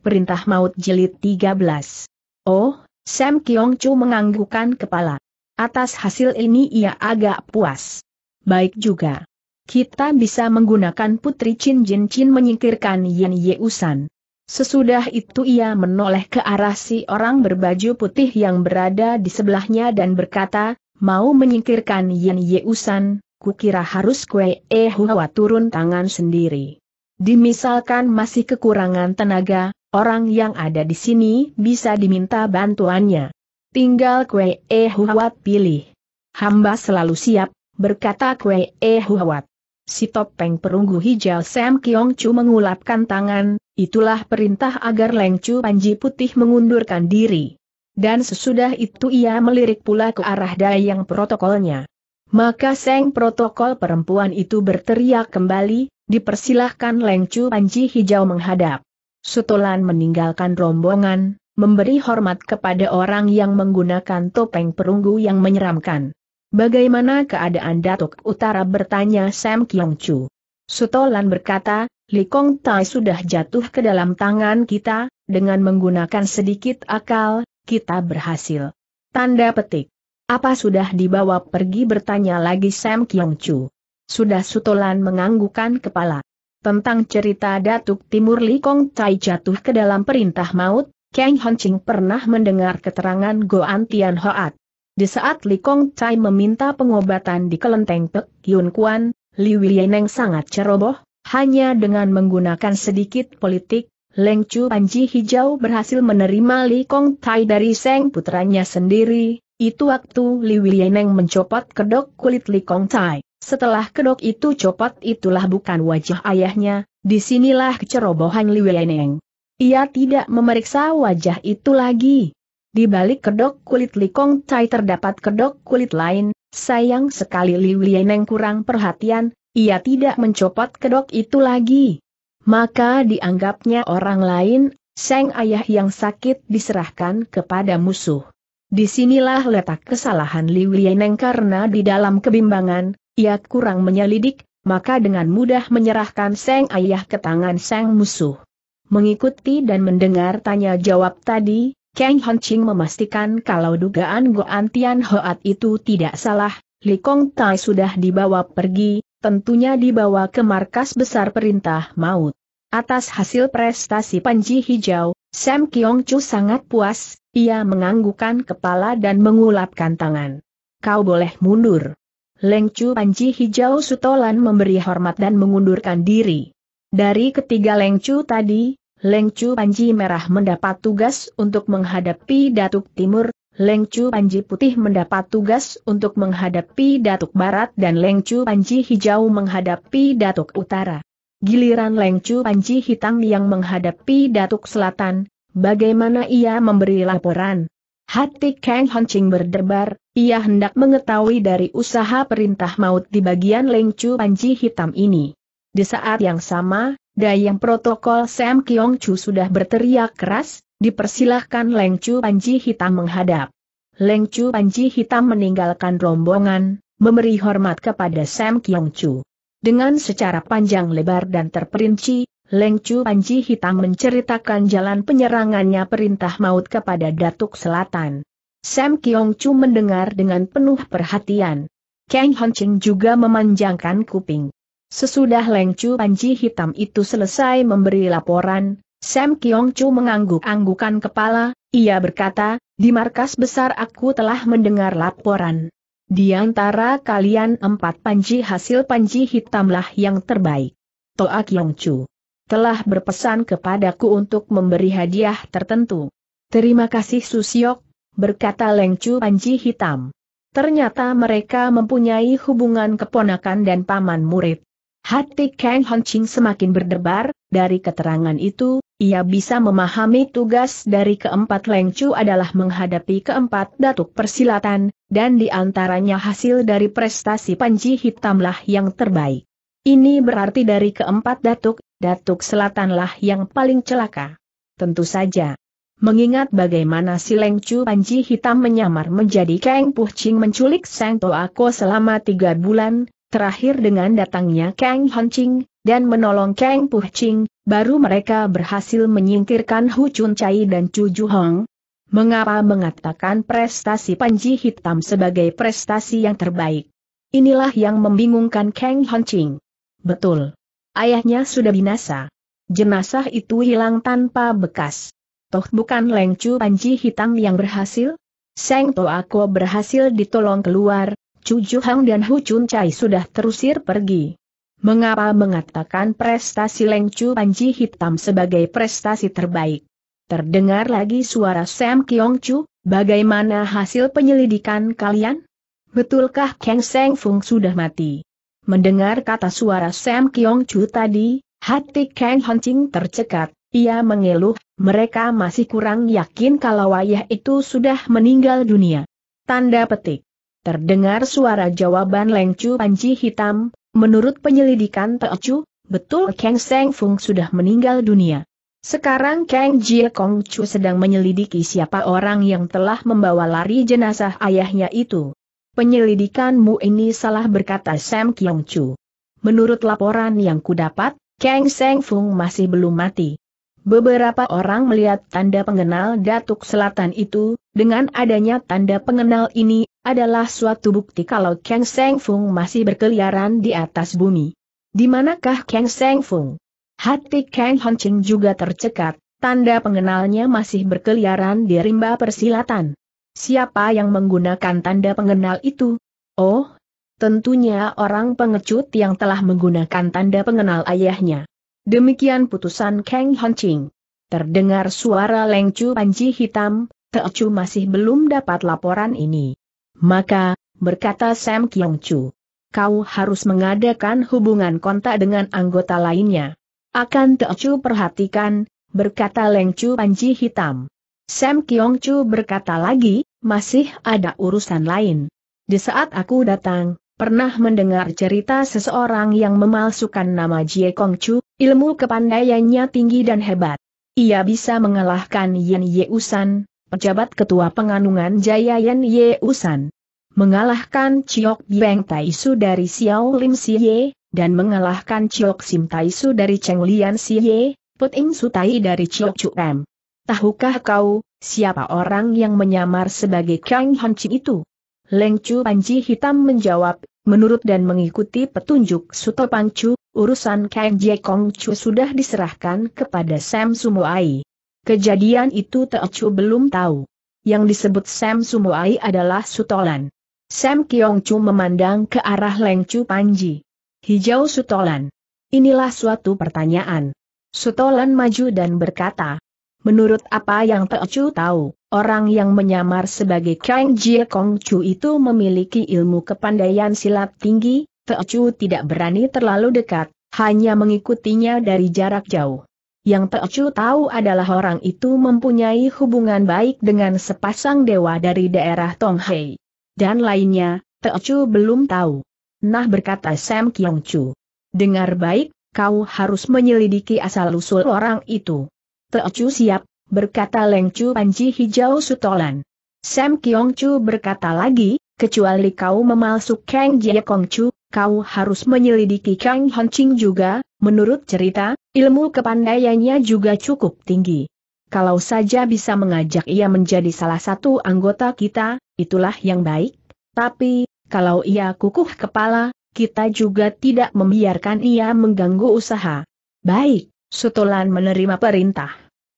Perintah Maut Jilid 13. Oh, Sam Kyong Chu menganggukkan kepala. Atas hasil ini ia agak puas. Baik juga. Kita bisa menggunakan Putri Chin Jin Chin menyingkirkan Yan Yeusan. Sesudah itu ia menoleh ke arah si orang berbaju putih yang berada di sebelahnya dan berkata, mau menyingkirkan Yan Yeusan, kukira harus kue eh turun tangan sendiri. Dimisalkan masih kekurangan tenaga, orang yang ada di sini bisa diminta bantuannya. Tinggal kue eh Huawat pilih. Hamba selalu siap, berkata kue eh Huawat. Si topeng perunggu hijau Sam Kiong Chu mengulapkan tangan, itulah perintah agar Leng Chu Panji Putih mengundurkan diri. Dan sesudah itu ia melirik pula ke arah dayang protokolnya. Maka Seng protokol perempuan itu berteriak kembali, dipersilahkan Leng Chu Panji Hijau menghadap. Sutolan meninggalkan rombongan, memberi hormat kepada orang yang menggunakan topeng perunggu yang menyeramkan. Bagaimana keadaan Datuk Utara bertanya Sam Kyong Chu. Sutolan berkata, Li Kong Tai sudah jatuh ke dalam tangan kita, dengan menggunakan sedikit akal, kita berhasil. Tanda petik. Apa sudah dibawa pergi bertanya lagi Sam Kyong Chu. Sudah Sutolan menganggukkan kepala. Tentang cerita Datuk Timur Li Kong Tai jatuh ke dalam perintah maut, Kang Hon Ching pernah mendengar keterangan Goan Tian Hoat. Di saat Li Kong Tai meminta pengobatan di kelenteng Pek Yun Kuan, Li Wieneng sangat ceroboh, hanya dengan menggunakan sedikit politik, Leng Chu Panji Hijau berhasil menerima Li Kong Tai dari Seng putranya sendiri, itu waktu Li Wieneng mencopot kedok kulit Li Kong Tai. Setelah kedok itu copot itulah bukan wajah ayahnya, di sinilah kecerobohan Li Wieneng. Ia tidak memeriksa wajah itu lagi. Di balik kedok kulit Li Kong Tai terdapat kedok kulit lain, sayang sekali Li Wieneng kurang perhatian, ia tidak mencopot kedok itu lagi. Maka dianggapnya orang lain, Seng ayah yang sakit diserahkan kepada musuh. Di sinilah letak kesalahan Li Wieneng karena di dalam kebimbangan, ia kurang menyelidik, maka dengan mudah menyerahkan Seng Ayah ke tangan Seng musuh. Mengikuti dan mendengar tanya jawab tadi, Kang Hon Ching memastikan kalau dugaan Goan Tian Hoat itu tidak salah, Li Kong Tai sudah dibawa pergi, tentunya dibawa ke markas besar perintah maut. Atas hasil prestasi Panji Hijau, Sam Kiong Chu sangat puas, ia menganggukkan kepala dan mengulapkan tangan. Kau boleh mundur. Leng Chu Panji Hijau Sutolan memberi hormat dan mengundurkan diri. Dari ketiga Leng Chu tadi, Leng Chu Panji Merah mendapat tugas untuk menghadapi Datuk Timur, Leng Chu Panji Putih mendapat tugas untuk menghadapi Datuk Barat dan Leng Chu Panji Hijau menghadapi Datuk Utara. Giliran Leng Chu Panji Hitam yang menghadapi Datuk Selatan, bagaimana ia memberi laporan? Hati Kang Ching berdebar, ia hendak mengetahui dari usaha perintah maut di bagian Leng Chu Panji Hitam ini. Di saat yang sama, Dayang protokol Sam Kiong Chu sudah berteriak keras, dipersilahkan Leng Chu Panji Hitam menghadap. Leng Chu Panji Hitam meninggalkan rombongan, memberi hormat kepada Sam Kiong Chu. Dengan secara panjang lebar dan terperinci, Leng Chu Panji Hitam menceritakan jalan penyerangannya perintah maut kepada Datuk Selatan. Sam Kiong Chu mendengar dengan penuh perhatian. Kang Hon Ching juga memanjangkan kuping. Sesudah Leng Chu Panji Hitam itu selesai memberi laporan, Sam Kiong Chu mengangguk-anggukan kepala, ia berkata, di markas besar aku telah mendengar laporan. Di antara kalian empat panji hasil panji hitamlah yang terbaik. Toa Kiong Chu telah berpesan kepadaku untuk memberi hadiah tertentu. Terima kasih Susiok, berkata Leng Chu Panji Hitam. Ternyata mereka mempunyai hubungan keponakan dan paman murid. Hati Kang Hon Ching semakin berdebar, dari keterangan itu, ia bisa memahami tugas dari keempat Lengcu adalah menghadapi keempat datuk persilatan, dan di antaranya hasil dari prestasi Panji Hitamlah yang terbaik. Ini berarti dari keempat datuk, datuk selatanlah yang paling celaka. Tentu saja. Mengingat bagaimana si Lengcu Panji Hitam menyamar menjadi Kang Puh Ching menculik Sang Toako selama tiga bulan, terakhir dengan datangnya Kang Hon Ching, dan menolong Kang Puh Ching, baru mereka berhasil menyingkirkan Hu Chun Chai dan Chu Ju Hong. Mengapa mengatakan prestasi Panji Hitam sebagai prestasi yang terbaik? Inilah yang membingungkan Kang Ching. Betul. Ayahnya sudah binasa. Jenazah itu hilang tanpa bekas. Toh bukan Leng Chu Panji Hitam yang berhasil? Seng Toako berhasil ditolong keluar, Chu Ju Hang dan Hu Chun Chai sudah terusir pergi. Mengapa mengatakan prestasi Leng Chu Panji Hitam sebagai prestasi terbaik? Terdengar lagi suara Sam Kiong Chu, bagaimana hasil penyelidikan kalian? Betulkah Kang Seng Fung sudah mati? Mendengar kata suara Sam Kiong Chu tadi, hati Kang Hancing tercekat, ia mengeluh, mereka masih kurang yakin kalau ayah itu sudah meninggal dunia. Tanda petik. Terdengar suara jawaban Leng Chu Panji Hitam, menurut penyelidikan Chu, betul Kang Seng Fung sudah meninggal dunia. Sekarang Kang Jie Kong Chu sedang menyelidiki siapa orang yang telah membawa lari jenazah ayahnya itu. Penyelidikanmu ini salah berkata Sam Kyong Chu. Menurut laporan yang kudapat, Kang Seng Fung masih belum mati. Beberapa orang melihat tanda pengenal Datuk Selatan itu, dengan adanya tanda pengenal ini, adalah suatu bukti kalau Kang Seng Fung masih berkeliaran di atas bumi. Di manakah Kang Seng Fung? Hati Kang Ching juga tercekat, tanda pengenalnya masih berkeliaran di rimba persilatan. Siapa yang menggunakan tanda pengenal itu? Oh, tentunya orang pengecut yang telah menggunakan tanda pengenal ayahnya. Demikian putusan Kang Ching. Terdengar suara Leng Chu Panji hitam, Chu masih belum dapat laporan ini. Maka, berkata Sam Kiong Chu, kau harus mengadakan hubungan kontak dengan anggota lainnya. Akan Chu perhatikan, berkata Leng Chu Panji hitam. Sam Kiong Chu berkata lagi, masih ada urusan lain. Di saat aku datang, pernah mendengar cerita seseorang yang memalsukan nama Jie Kong Chu, ilmu kepandaiannya tinggi dan hebat. Ia bisa mengalahkan Yan Ye Usan, pejabat ketua penganungan Jaya Yan Ye Usan. Mengalahkan Chiok Bieng Taisu dari Xiao Lim Siye, dan mengalahkan Chiok Sim Taisu dari Cheng Lian Siye, Puting Sutai dari Chiok Chu Em. Tahukah kau, siapa orang yang menyamar sebagai Kang Hanci itu? Leng Chu Panji Hitam menjawab, menurut dan mengikuti petunjuk Suto Pangcu, urusan Kang Jie Kong Chu sudah diserahkan kepada Sam Sumuai. Kejadian itu Chu belum tahu. Yang disebut Sam Sumuai adalah Sutolan. Sam Kiong Chu memandang ke arah Leng Chu Panji. Hijau Sutolan. Inilah suatu pertanyaan. Sutolan maju dan berkata, Menurut apa yang Chu tahu, orang yang menyamar sebagai Kang Jie Kong Chu itu memiliki ilmu kepandaian silat tinggi, Chu tidak berani terlalu dekat, hanya mengikutinya dari jarak jauh. Yang Chu tahu adalah orang itu mempunyai hubungan baik dengan sepasang dewa dari daerah Tonghei. Dan lainnya, Chu belum tahu. Nah berkata Sam Kyong Chu. Dengar baik, kau harus menyelidiki asal-usul orang itu. Teocu siap, berkata Leng Chu Panji Hijau Sutolan. Sam Kiong Chu berkata lagi, kecuali kau memalsuk Kang Jie Kong kau harus menyelidiki Kang Ching juga, menurut cerita, ilmu kepandaiannya juga cukup tinggi. Kalau saja bisa mengajak ia menjadi salah satu anggota kita, itulah yang baik. Tapi, kalau ia kukuh kepala, kita juga tidak membiarkan ia mengganggu usaha. Baik, Sutolan menerima perintah.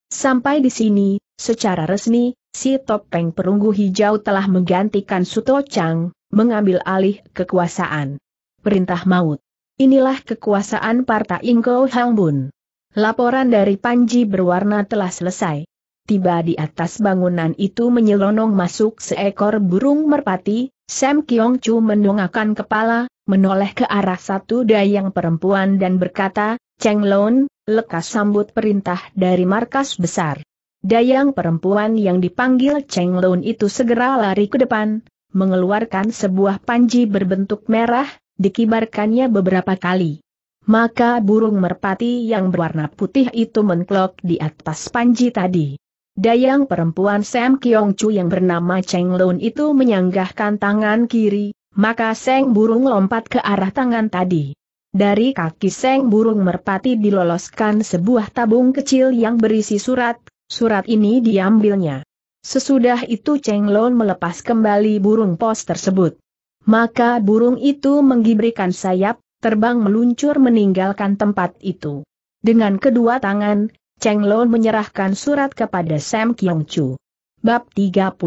Sampai di sini, secara resmi, si topeng perunggu hijau telah menggantikan Suto Chang, mengambil alih kekuasaan. Perintah maut. Inilah kekuasaan Parta Ingko Hangbun. Laporan dari Panji berwarna telah selesai. Tiba di atas bangunan itu menyelonong masuk seekor burung merpati, Sam Kiong Chu mendongakkan kepala, menoleh ke arah satu dayang perempuan dan berkata, Cheng Lon, lekas sambut perintah dari markas besar. Dayang perempuan yang dipanggil Cheng Lon itu segera lari ke depan, mengeluarkan sebuah panji berbentuk merah, dikibarkannya beberapa kali. Maka burung merpati yang berwarna putih itu menklok di atas panji tadi. Dayang perempuan Sam Kiong Chu yang bernama Cheng Lon itu menyanggahkan tangan kiri, maka Seng burung lompat ke arah tangan tadi. Dari kaki seng burung merpati diloloskan sebuah tabung kecil yang berisi surat, surat ini diambilnya. Sesudah itu Cheng Lon melepas kembali burung pos tersebut. Maka burung itu menggibrikan sayap, terbang meluncur meninggalkan tempat itu. Dengan kedua tangan, Cheng Lon menyerahkan surat kepada Sam Kyong Chu. Bab 37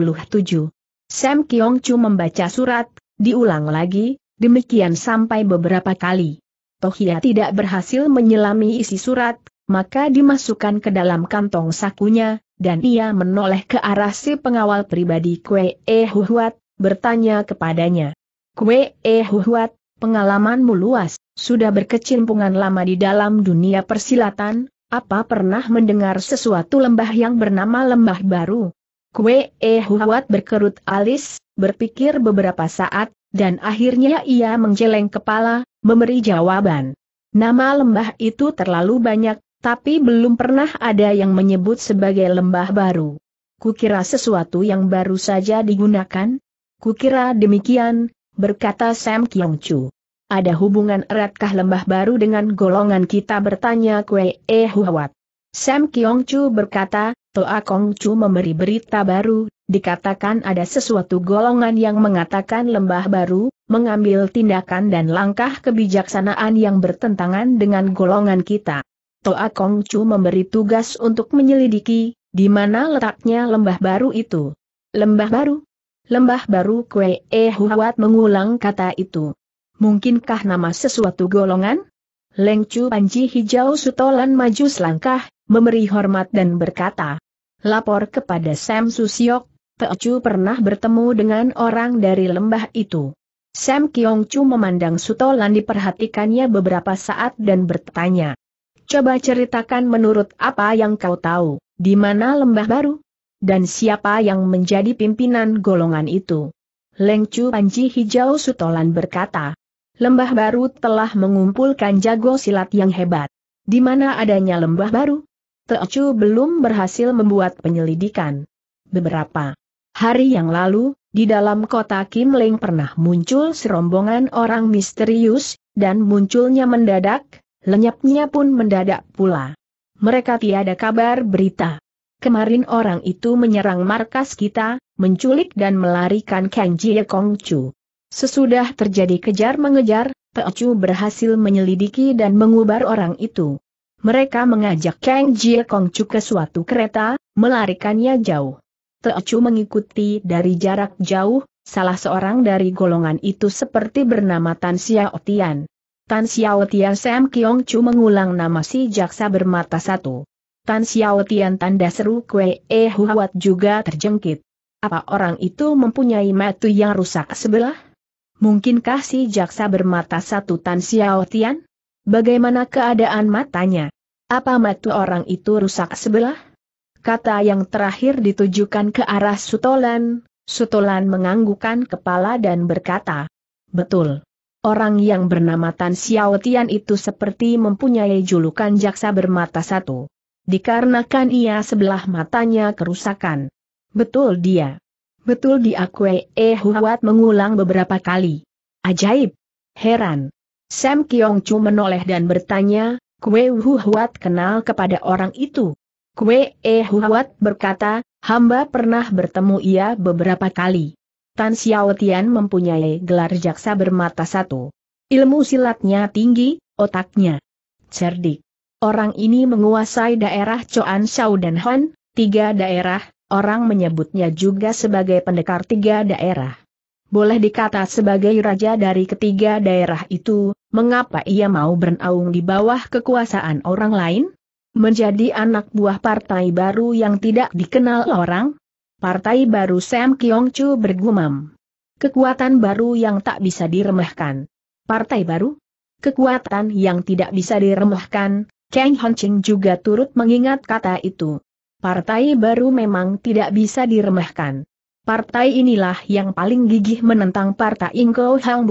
Sam Kyong Chu membaca surat, diulang lagi, demikian sampai beberapa kali. Tohia tidak berhasil menyelami isi surat, maka dimasukkan ke dalam kantong sakunya, dan ia menoleh ke arah si pengawal pribadi Kue E Huhuat, bertanya kepadanya. Kue E Huhuat, pengalamanmu luas, sudah berkecimpungan lama di dalam dunia persilatan, apa pernah mendengar sesuatu lembah yang bernama lembah baru? Kue E Huat berkerut alis, berpikir beberapa saat, dan akhirnya ia menggeleng kepala, memberi jawaban. Nama lembah itu terlalu banyak, tapi belum pernah ada yang menyebut sebagai lembah baru. Kukira sesuatu yang baru saja digunakan? Kukira demikian, berkata Sam Kyong Chu. Ada hubungan eratkah lembah baru dengan golongan kita bertanya Kue E Huat. Sam Kyong Chu berkata, Toa Kong Chu memberi berita baru, dikatakan ada sesuatu golongan yang mengatakan lembah baru, mengambil tindakan dan langkah kebijaksanaan yang bertentangan dengan golongan kita. Toa Kong Chu memberi tugas untuk menyelidiki, di mana letaknya lembah baru itu. Lembah baru? Lembah baru Kue E Huat mengulang kata itu. Mungkinkah nama sesuatu golongan? Leng Chu Panji Hijau Sutolan maju selangkah, memberi hormat dan berkata, lapor kepada Sam Susiok, Chu pernah bertemu dengan orang dari lembah itu. Sam Kiong Chu memandang Sutolan diperhatikannya beberapa saat dan bertanya. Coba ceritakan menurut apa yang kau tahu, di mana lembah baru? Dan siapa yang menjadi pimpinan golongan itu? Leng Chu Panji Hijau Sutolan berkata, lembah baru telah mengumpulkan jago silat yang hebat. Di mana adanya lembah baru? Teocu belum berhasil membuat penyelidikan. Beberapa hari yang lalu, di dalam kota Kim Leng pernah muncul serombongan orang misterius, dan munculnya mendadak, lenyapnya pun mendadak pula. Mereka tiada kabar berita. Kemarin orang itu menyerang markas kita, menculik dan melarikan Kang Jie Kong Chu. Sesudah terjadi kejar-mengejar, Teocu berhasil menyelidiki dan mengubar orang itu. Mereka mengajak Kang Jie Kong Chu ke suatu kereta, melarikannya jauh. Teocu mengikuti dari jarak jauh, salah seorang dari golongan itu seperti bernama Tan Xiao Tian. Tan Xiao Tian Sam Kiong Chu mengulang nama si jaksa bermata satu. Tan Xiao Tian tanda seru kue eh huat juga terjengkit. Apa orang itu mempunyai mata yang rusak sebelah? Mungkinkah si jaksa bermata satu Tan Xiao Tian? Bagaimana keadaan matanya? Apa mata orang itu rusak sebelah? Kata yang terakhir ditujukan ke arah Sutolan, Sutolan menganggukkan kepala dan berkata, Betul. Orang yang bernama Tan Xiao Tian itu seperti mempunyai julukan jaksa bermata satu. Dikarenakan ia sebelah matanya kerusakan. Betul dia. Betul diakui Eh Huat mengulang beberapa kali. Ajaib. Heran. Sam Kiong Chu menoleh dan bertanya, Kue Huat kenal kepada orang itu. Kue E Huat berkata, hamba pernah bertemu ia beberapa kali. Tan Xiao Tian mempunyai gelar jaksa bermata satu. Ilmu silatnya tinggi, otaknya cerdik. Orang ini menguasai daerah Choan Shao dan Han, tiga daerah, orang menyebutnya juga sebagai pendekar tiga daerah boleh dikata sebagai raja dari ketiga daerah itu, mengapa ia mau bernaung di bawah kekuasaan orang lain? Menjadi anak buah partai baru yang tidak dikenal orang? Partai baru Sam Kyong Chu bergumam. Kekuatan baru yang tak bisa diremehkan. Partai baru? Kekuatan yang tidak bisa diremehkan, Kang Ching juga turut mengingat kata itu. Partai baru memang tidak bisa diremehkan. Partai inilah yang paling gigih menentang partai Ingko Hang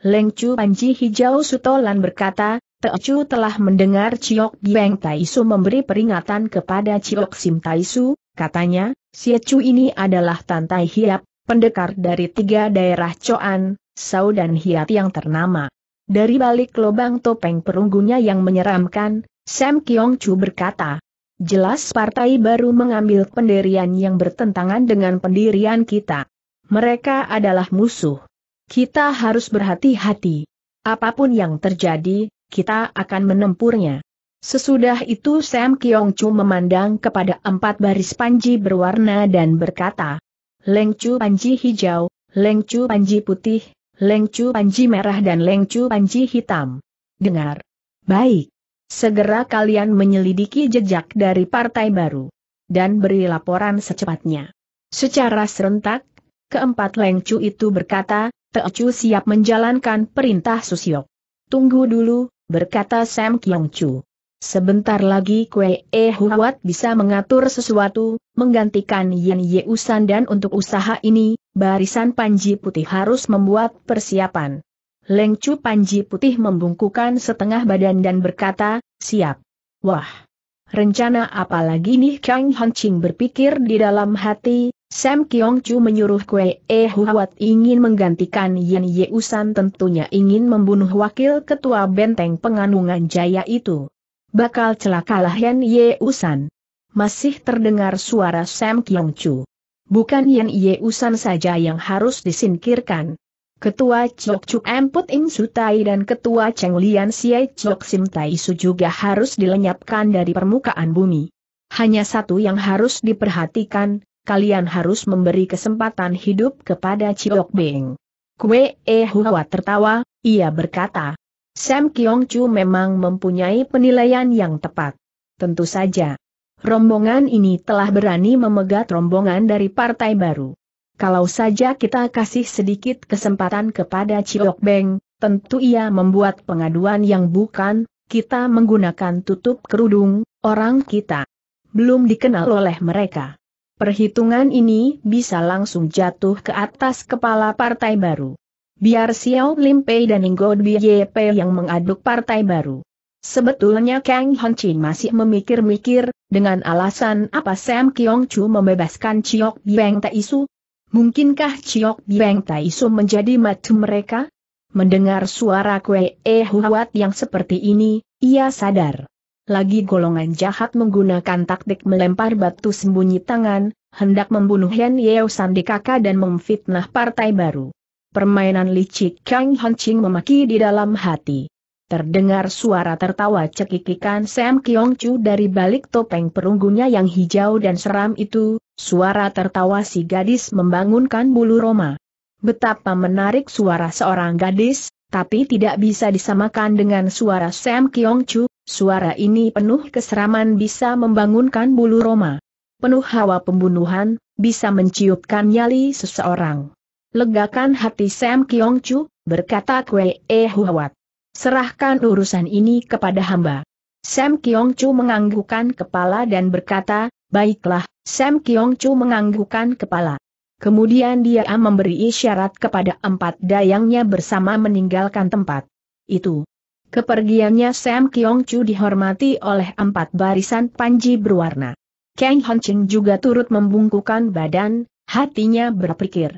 Bun. Leng Chu Panji Hijau Sutolan berkata, Chu telah mendengar Ciok Gieng Taisu memberi peringatan kepada Ciok Sim Taisu, katanya, si Chu ini adalah Tantai Hiap, pendekar dari tiga daerah Choan, Sau dan Hiat yang ternama. Dari balik lubang topeng perunggunya yang menyeramkan, Sam Kyong Chu berkata, Jelas partai baru mengambil pendirian yang bertentangan dengan pendirian kita. Mereka adalah musuh. Kita harus berhati-hati. Apa pun yang terjadi, kita akan menempurnya. Sesudah itu Sam Kyong Chu memandang kepada empat baris panji berwarna dan berkata, Leng Chu panji hijau, Leng Chu panji putih, Leng Chu panji merah dan Leng Chu panji hitam. Dengar. Baik. Segera kalian menyelidiki jejak dari partai baru. Dan beri laporan secepatnya. Secara serentak, Keempat Lengcu itu berkata, Teocu siap menjalankan perintah Susyok. Tunggu dulu, berkata Sam Kyong Chu. Sebentar lagi Kue E Huat bisa mengatur sesuatu, menggantikan Yen Ye Usan dan untuk usaha ini, barisan Panji Putih harus membuat persiapan. Leng Chu Panji Putih membungkukan setengah badan dan berkata, siap. Wah! Rencana apa lagi nih Kang Hancing berpikir di dalam hati, Sam Kyong Chu menyuruh Kue E Huat ingin menggantikan Yen Ye Usan tentunya ingin membunuh wakil ketua benteng penganungan jaya itu. Bakal celakalah Yen Ye Usan. Masih terdengar suara Sam Kyong Chu. Bukan Yen Ye Usan saja yang harus disingkirkan. Ketua Chok Chuk Emput Ing Sutai dan Ketua Cheng Lian Siai Chok Sim Tai Su juga harus dilenyapkan dari permukaan bumi. Hanya satu yang harus diperhatikan, kalian harus memberi kesempatan hidup kepada Ciok Beng. Kue E Hua tertawa, ia berkata. Sam Kyong Chu memang mempunyai penilaian yang tepat. Tentu saja. Rombongan ini telah berani memegat rombongan dari partai baru. Kalau saja kita kasih sedikit kesempatan kepada Ciok Beng, tentu ia membuat pengaduan yang bukan, kita menggunakan tutup kerudung, orang kita belum dikenal oleh mereka. Perhitungan ini bisa langsung jatuh ke atas kepala partai baru. Biar Xiao Lim Pei dan Inggo Pei yang mengaduk partai baru. Sebetulnya Kang Chin masih memikir-mikir, dengan alasan apa Sam Kiong Chu membebaskan Chiok Biang Taisu? Mungkinkah Chiok Biang Taisu menjadi matu mereka? Mendengar suara Kue E Huat yang seperti ini, ia sadar lagi golongan jahat menggunakan taktik melempar batu sembunyi tangan, hendak membunuh Hen Yeo Sandikaka dan memfitnah partai baru. Permainan licik Kang Hancing memaki di dalam hati. Terdengar suara tertawa cekikikan Sam Kyong Chu dari balik topeng perunggunya yang hijau dan seram itu, suara tertawa si gadis membangunkan bulu Roma. Betapa menarik suara seorang gadis, tapi tidak bisa disamakan dengan suara Sam Kyong Chu, Suara ini penuh keseraman bisa membangunkan bulu Roma. Penuh hawa pembunuhan, bisa menciutkan nyali seseorang. Legakan hati Sam Kyong Chu, berkata Kwe E Huawat. Serahkan urusan ini kepada hamba. Sam Kyong Chu menganggukkan kepala dan berkata, baiklah, Sam Kyong Chu menganggukkan kepala. Kemudian dia memberi isyarat kepada empat dayangnya bersama meninggalkan tempat. Itu. Kepergiannya Sam Kyong Chu dihormati oleh empat barisan panji berwarna. Kang Ching juga turut membungkukan badan, hatinya berpikir.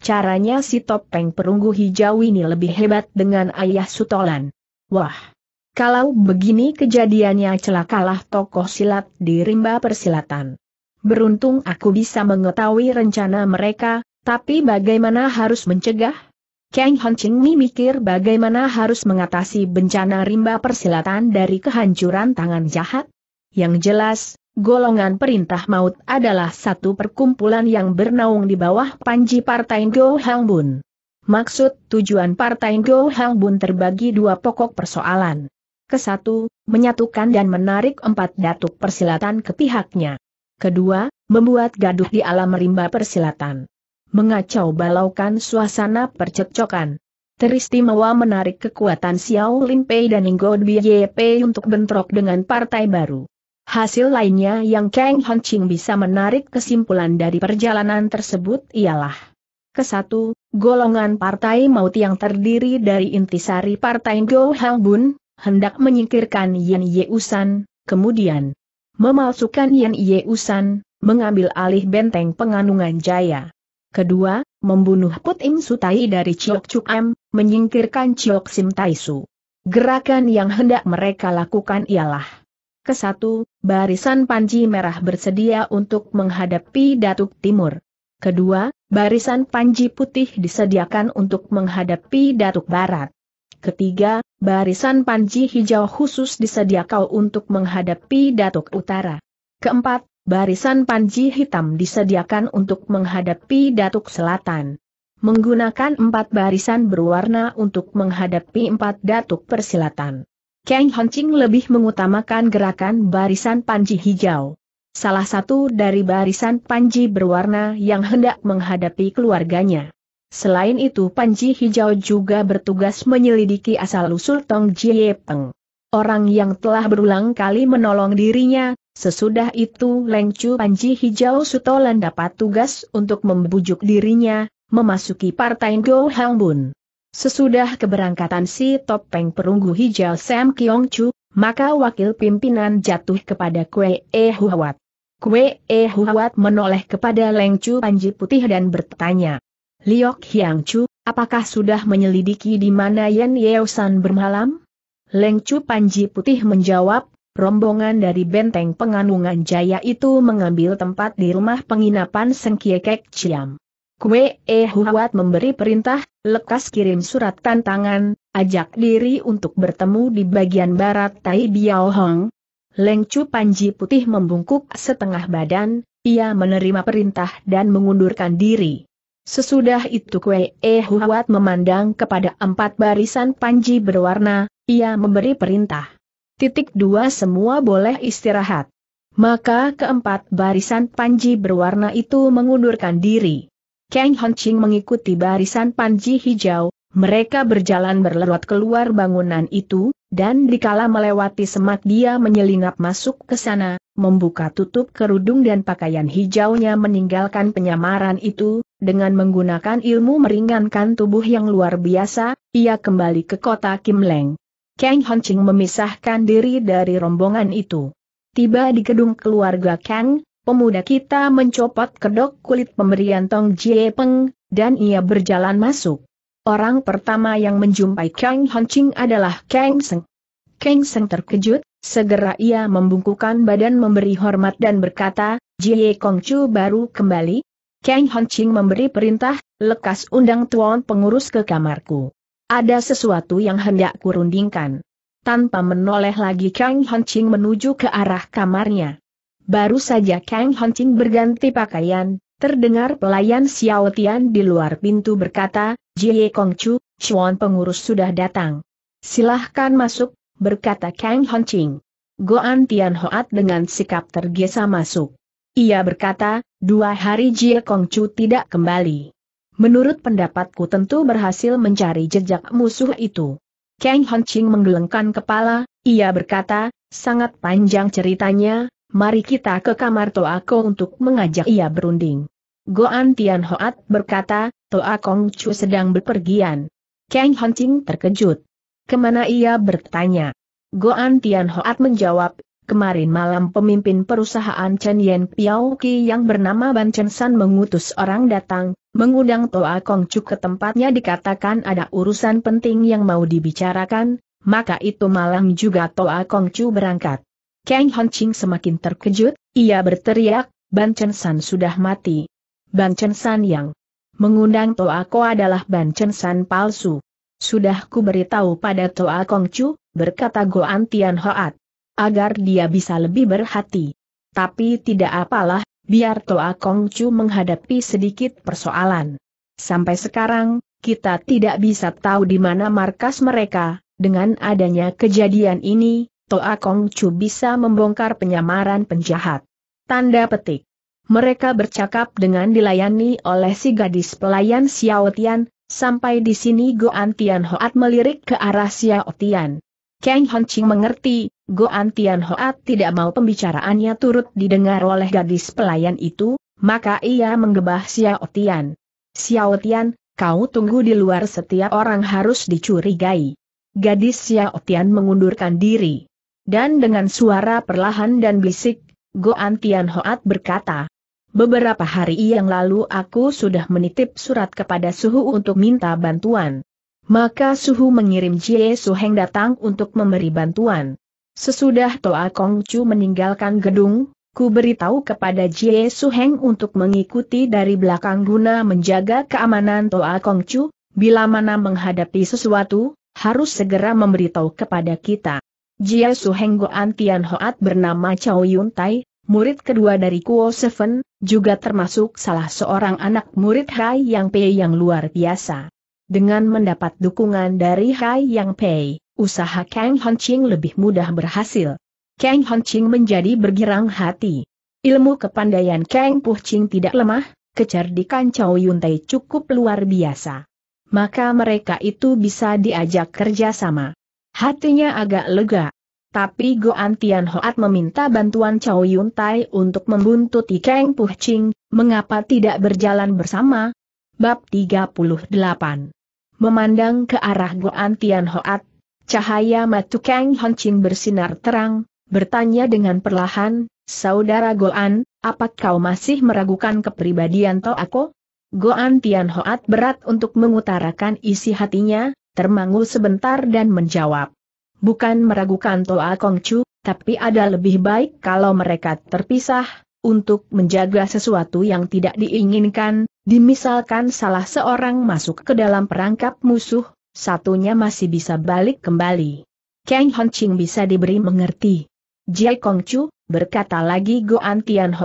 Caranya si topeng perunggu hijau ini lebih hebat dengan ayah Sutolan. Wah! Kalau begini kejadiannya celakalah tokoh silat di rimba persilatan. Beruntung aku bisa mengetahui rencana mereka, tapi bagaimana harus mencegah? Kang Ching mikir bagaimana harus mengatasi bencana rimba persilatan dari kehancuran tangan jahat. Yang jelas, golongan perintah maut adalah satu perkumpulan yang bernaung di bawah panji Partai Go Hang Bun. Maksud tujuan Partai Go Hang Bun terbagi dua pokok persoalan. Kesatu, menyatukan dan menarik empat datuk persilatan ke pihaknya. Kedua, membuat gaduh di alam rimba persilatan mengacau balaukan suasana percekcokan. Teristimewa menarik kekuatan Xiao Lin Pei dan Inggo Pei untuk bentrok dengan partai baru. Hasil lainnya yang Kang Ching bisa menarik kesimpulan dari perjalanan tersebut ialah Kesatu, golongan partai maut yang terdiri dari intisari partai Go Hang hendak menyingkirkan Yen Ye Usan, kemudian memalsukan Yen Ye Usan, mengambil alih benteng penganungan jaya. Kedua, membunuh Put Im Sutai dari Chiok Chuk Am, menyingkirkan Chiok Sim Taisu. Gerakan yang hendak mereka lakukan ialah Kesatu, barisan Panji Merah bersedia untuk menghadapi Datuk Timur. Kedua, barisan Panji Putih disediakan untuk menghadapi Datuk Barat. Ketiga, barisan Panji Hijau khusus disediakan untuk menghadapi Datuk Utara. Keempat, barisan Panji Hitam disediakan untuk menghadapi Datuk Selatan. Menggunakan empat barisan berwarna untuk menghadapi empat Datuk Persilatan. Kang Hancing lebih mengutamakan gerakan barisan panji hijau. Salah satu dari barisan panji berwarna yang hendak menghadapi keluarganya. Selain itu Panji Hijau juga bertugas menyelidiki asal-usul Tong Jie Peng. Orang yang telah berulang kali menolong dirinya, sesudah itu Leng Chu Panji Hijau Sutolan dapat tugas untuk membujuk dirinya, memasuki partai Go Hang Bun. Sesudah keberangkatan si topeng perunggu hijau Sam Kiong Chu, maka wakil pimpinan jatuh kepada Kue E Huawat. Kue E Huawat menoleh kepada Leng Chu Panji Putih dan bertanya. Liok Hiang Chu, apakah sudah menyelidiki di mana Yan Yeosan bermalam? Leng Chu Panji Putih menjawab, rombongan dari benteng penganungan jaya itu mengambil tempat di rumah penginapan Seng Kiekek Chiam. Kue E Huat memberi perintah, lekas kirim surat tantangan, ajak diri untuk bertemu di bagian barat Tai Biao Hong. Leng Chu Panji Putih membungkuk setengah badan, ia menerima perintah dan mengundurkan diri. Sesudah itu Kue E Huat memandang kepada empat barisan panji berwarna, ia memberi perintah. Titik dua semua boleh istirahat. Maka keempat barisan panji berwarna itu mengundurkan diri. Kang Ching mengikuti barisan panji hijau, mereka berjalan berlerot keluar bangunan itu, dan dikala melewati semak dia menyelinap masuk ke sana, membuka tutup kerudung dan pakaian hijaunya meninggalkan penyamaran itu, dengan menggunakan ilmu meringankan tubuh yang luar biasa, ia kembali ke kota Kim Leng. Kang Ching memisahkan diri dari rombongan itu. Tiba di gedung keluarga Kang, pemuda kita mencopot kedok kulit pemberian Tong Jie Peng, dan ia berjalan masuk. Orang pertama yang menjumpai Kang Hancing adalah Kang Seng. Kang Seng terkejut, segera ia membungkukan badan memberi hormat dan berkata, Jie Kongcu baru kembali. Kang Hancing memberi perintah, lekas undang tuan pengurus ke kamarku. Ada sesuatu yang hendak kurundingkan. Tanpa menoleh lagi Kang Hancing menuju ke arah kamarnya. Baru saja Kang Hancing berganti pakaian, terdengar pelayan Xiao Tian di luar pintu berkata, Jie Kongcu, Chuan pengurus sudah datang. Silahkan masuk, berkata Kang Hancing. Goan Tian Hoat dengan sikap tergesa masuk. Ia berkata, dua hari Jie Kongcu tidak kembali. Menurut pendapatku tentu berhasil mencari jejak musuh itu. Kang Hancing menggelengkan kepala, ia berkata, sangat panjang ceritanya, mari kita ke kamar Toako untuk mengajak ia berunding. Goan Tian Hoat berkata, Toa Kong Chu sedang bepergian. Kang Hancing terkejut. Ke mana ia bertanya? Goan Tian Hoat menjawab, kemarin malam pemimpin perusahaan Chen Yen Piao Ki yang bernama Ban Chen San mengutus orang datang, mengundang Toa Kong Chu ke tempatnya dikatakan ada urusan penting yang mau dibicarakan, maka itu malam juga Toa Kong Chu berangkat. Kang Hancing semakin terkejut, ia berteriak, Ban Chen San sudah mati. Ban Chen San yang mengundang Toa Ko adalah Ban Chen San palsu. Sudah ku beritahu pada Toa Kong Chu, berkata Goan Tian Hoat, agar dia bisa lebih berhati. Tapi tidak apalah, biar Toa Kong Chu menghadapi sedikit persoalan. Sampai sekarang, kita tidak bisa tahu di mana markas mereka, dengan adanya kejadian ini, Toa Kong Chu bisa membongkar penyamaran penjahat. Tanda petik. Mereka bercakap dengan dilayani oleh si gadis pelayan Xiao Tian, sampai di sini Goan Tian Hoat melirik ke arah Xiao Tian. Kang Ching mengerti, Goan Tian Hoat tidak mau pembicaraannya turut didengar oleh gadis pelayan itu, maka ia menggebah Xiao Tian. Xiao Tian, kau tunggu di luar setiap orang harus dicurigai. Gadis Xiao Tian mengundurkan diri. Dan dengan suara perlahan dan bisik, Goan Tian Hoat berkata, Beberapa hari yang lalu aku sudah menitip surat kepada suhu untuk minta bantuan. Maka Suhu mengirim Jie Suheng datang untuk memberi bantuan. Sesudah Toa Kong Chu meninggalkan gedung, ku beritahu kepada Jie Suheng untuk mengikuti dari belakang guna menjaga keamanan Toa Kong Chu, bila mana menghadapi sesuatu, harus segera memberitahu kepada kita. Jie Suheng Goan Tian Hoat bernama Chow Yun Tai, murid kedua dari Kuo Seven, juga termasuk salah seorang anak murid Hai Yang Pei yang luar biasa. Dengan mendapat dukungan dari Hai Yang Pei, usaha Kang Ching lebih mudah berhasil. Kang Ching menjadi bergirang hati. Ilmu kepandaian Kang Ching tidak lemah, kecerdikan Chow Yun Tai cukup luar biasa. Maka mereka itu bisa diajak kerja sama. Hatinya agak lega. Tapi Goan Tian Hoat meminta bantuan Chow Yun Tai untuk membuntuti Kang Ching, mengapa tidak berjalan bersama? Bab 38 Memandang ke arah Goan Tian Hoat, cahaya mata Kang Ching bersinar terang, bertanya dengan perlahan, Saudara Goan, apa kau masih meragukan kepribadian To aku? Goan Tian Hoat berat untuk mengutarakan isi hatinya, termangu sebentar dan menjawab. Bukan meragukan Toa Kong Chu, tapi ada lebih baik kalau mereka terpisah, untuk menjaga sesuatu yang tidak diinginkan, dimisalkan salah seorang masuk ke dalam perangkap musuh, satunya masih bisa balik kembali. Kang Ching bisa diberi mengerti. Jai Kong Chu, berkata lagi Goan Tian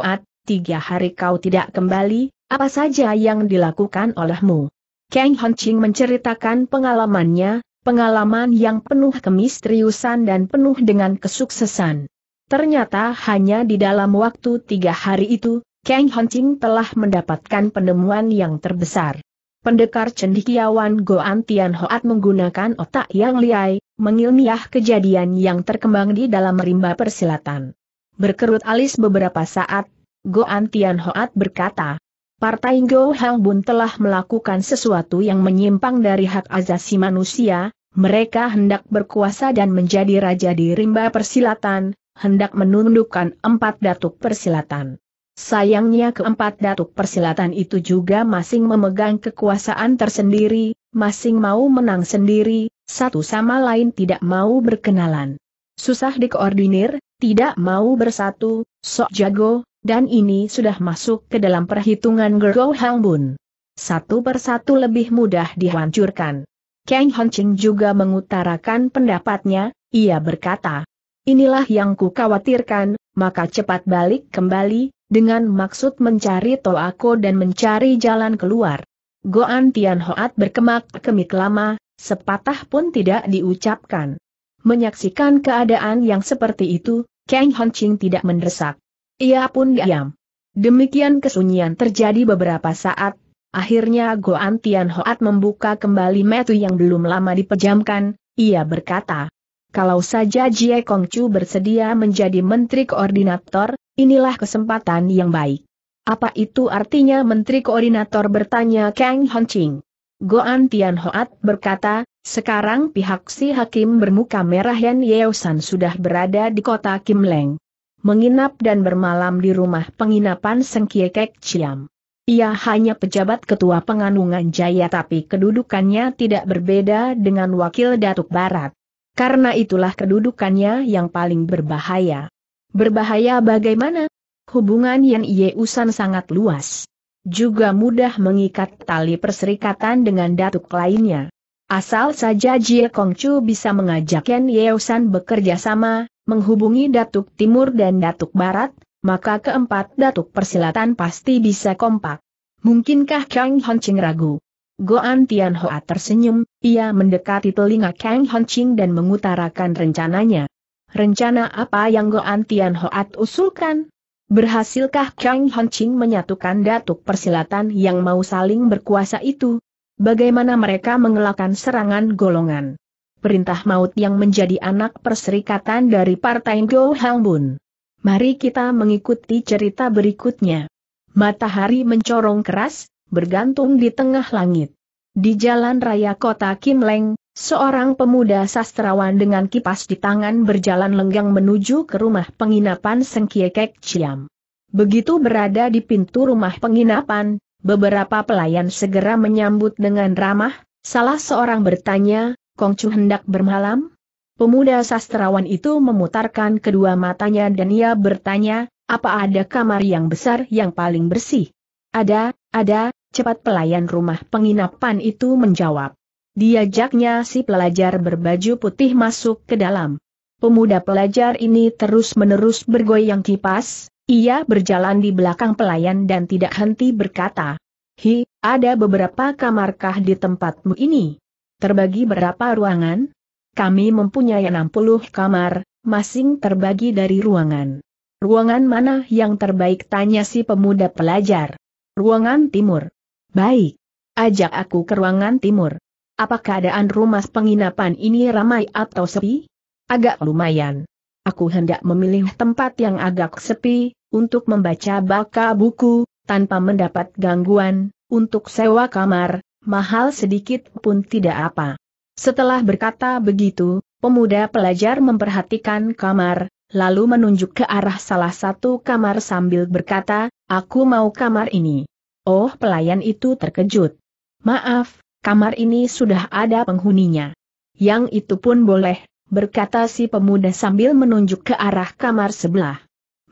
tiga hari kau tidak kembali, apa saja yang dilakukan olehmu? Kang Ching menceritakan pengalamannya, pengalaman yang penuh kemisteriusan dan penuh dengan kesuksesan. Ternyata hanya di dalam waktu tiga hari itu, Kang Ching telah mendapatkan penemuan yang terbesar. Pendekar cendikiawan Goan Tian Hoat menggunakan otak yang liai, mengilmiah kejadian yang terkembang di dalam rimba persilatan. Berkerut alis beberapa saat, Goan Tian Hoat berkata, Partai Go Hang Bun telah melakukan sesuatu yang menyimpang dari hak asasi manusia, mereka hendak berkuasa dan menjadi raja di rimba persilatan, hendak menundukkan empat datuk persilatan. Sayangnya keempat datuk persilatan itu juga masing memegang kekuasaan tersendiri, masing mau menang sendiri, satu sama lain tidak mau berkenalan. Susah dikoordinir, tidak mau bersatu, sok jago, dan ini sudah masuk ke dalam perhitungan Gergo Hang Bun. Satu persatu lebih mudah dihancurkan. Kang Ching juga mengutarakan pendapatnya, ia berkata, Inilah yang ku khawatirkan, maka cepat balik kembali, dengan maksud mencari Toako dan mencari jalan keluar. Goan Tian Hoat berkemak-kemik lama, sepatah pun tidak diucapkan. Menyaksikan keadaan yang seperti itu, Kang Ching tidak mendesak. Ia pun diam. Demikian kesunyian terjadi beberapa saat, akhirnya Goan Tian Hoat membuka kembali metu yang belum lama dipejamkan, ia berkata, kalau saja Jie Kongcu bersedia menjadi menteri koordinator, inilah kesempatan yang baik. Apa itu artinya menteri koordinator bertanya Kang Honching? Goan Tian Hoat berkata, sekarang pihak si hakim bermuka merah Yan Yeosan sudah berada di kota Kim Leng. Menginap dan bermalam di rumah penginapan Seng Kek Chiam. Ia hanya pejabat ketua penganungan jaya tapi kedudukannya tidak berbeda dengan wakil Datuk Barat. Karena itulah kedudukannya yang paling berbahaya. Berbahaya bagaimana? Hubungan Yan Usan sangat luas. Juga mudah mengikat tali perserikatan dengan datuk lainnya. Asal saja Jie Kongcu bisa mengajak Yan Usan bekerja sama, menghubungi Datuk Timur dan Datuk Barat, maka keempat Datuk Persilatan pasti bisa kompak. Mungkinkah Kang Ching ragu? Goan Tian Hoa tersenyum, ia mendekati telinga Kang Ching dan mengutarakan rencananya. Rencana apa yang Goan Tian Hoa usulkan? Berhasilkah Kang Ching menyatukan datuk persilatan yang mau saling berkuasa itu? Bagaimana mereka mengelakkan serangan golongan? Perintah maut yang menjadi anak perserikatan dari Partai Go Hang Bun. Mari kita mengikuti cerita berikutnya. Matahari mencorong keras, bergantung di tengah langit. Di jalan raya kota Kim Leng, seorang pemuda sastrawan dengan kipas di tangan berjalan lenggang menuju ke rumah penginapan Seng Kiekek Chiam. Begitu berada di pintu rumah penginapan, beberapa pelayan segera menyambut dengan ramah, Salah seorang bertanya, Kongcu hendak bermalam? Pemuda sastrawan itu memutarkan kedua matanya dan ia bertanya, apa ada kamar yang besar yang paling bersih? Ada, ada, cepat pelayan rumah penginapan itu menjawab. Diajaknya si pelajar berbaju putih masuk ke dalam. Pemuda pelajar ini terus-menerus bergoyang kipas, ia berjalan di belakang pelayan dan tidak henti berkata, Hi, ada beberapa kamarkah di tempatmu ini? Terbagi berapa ruangan? Kami mempunyai 60 kamar, masing terbagi dari ruangan. Ruangan mana yang terbaik tanya si pemuda pelajar. Ruangan timur. Baik. Ajak aku ke ruangan timur. Apa keadaan rumah penginapan ini ramai atau sepi? Agak lumayan. Aku hendak memilih tempat yang agak sepi, untuk membaca baka buku, tanpa mendapat gangguan, untuk sewa kamar, mahal sedikit pun tidak apa. Setelah berkata begitu, pemuda pelajar memperhatikan kamar, lalu menunjuk ke arah salah satu kamar sambil berkata, aku mau kamar ini. Oh pelayan itu terkejut. Maaf, kamar ini sudah ada penghuninya. Yang itu pun boleh, berkata si pemuda sambil menunjuk ke arah kamar sebelah.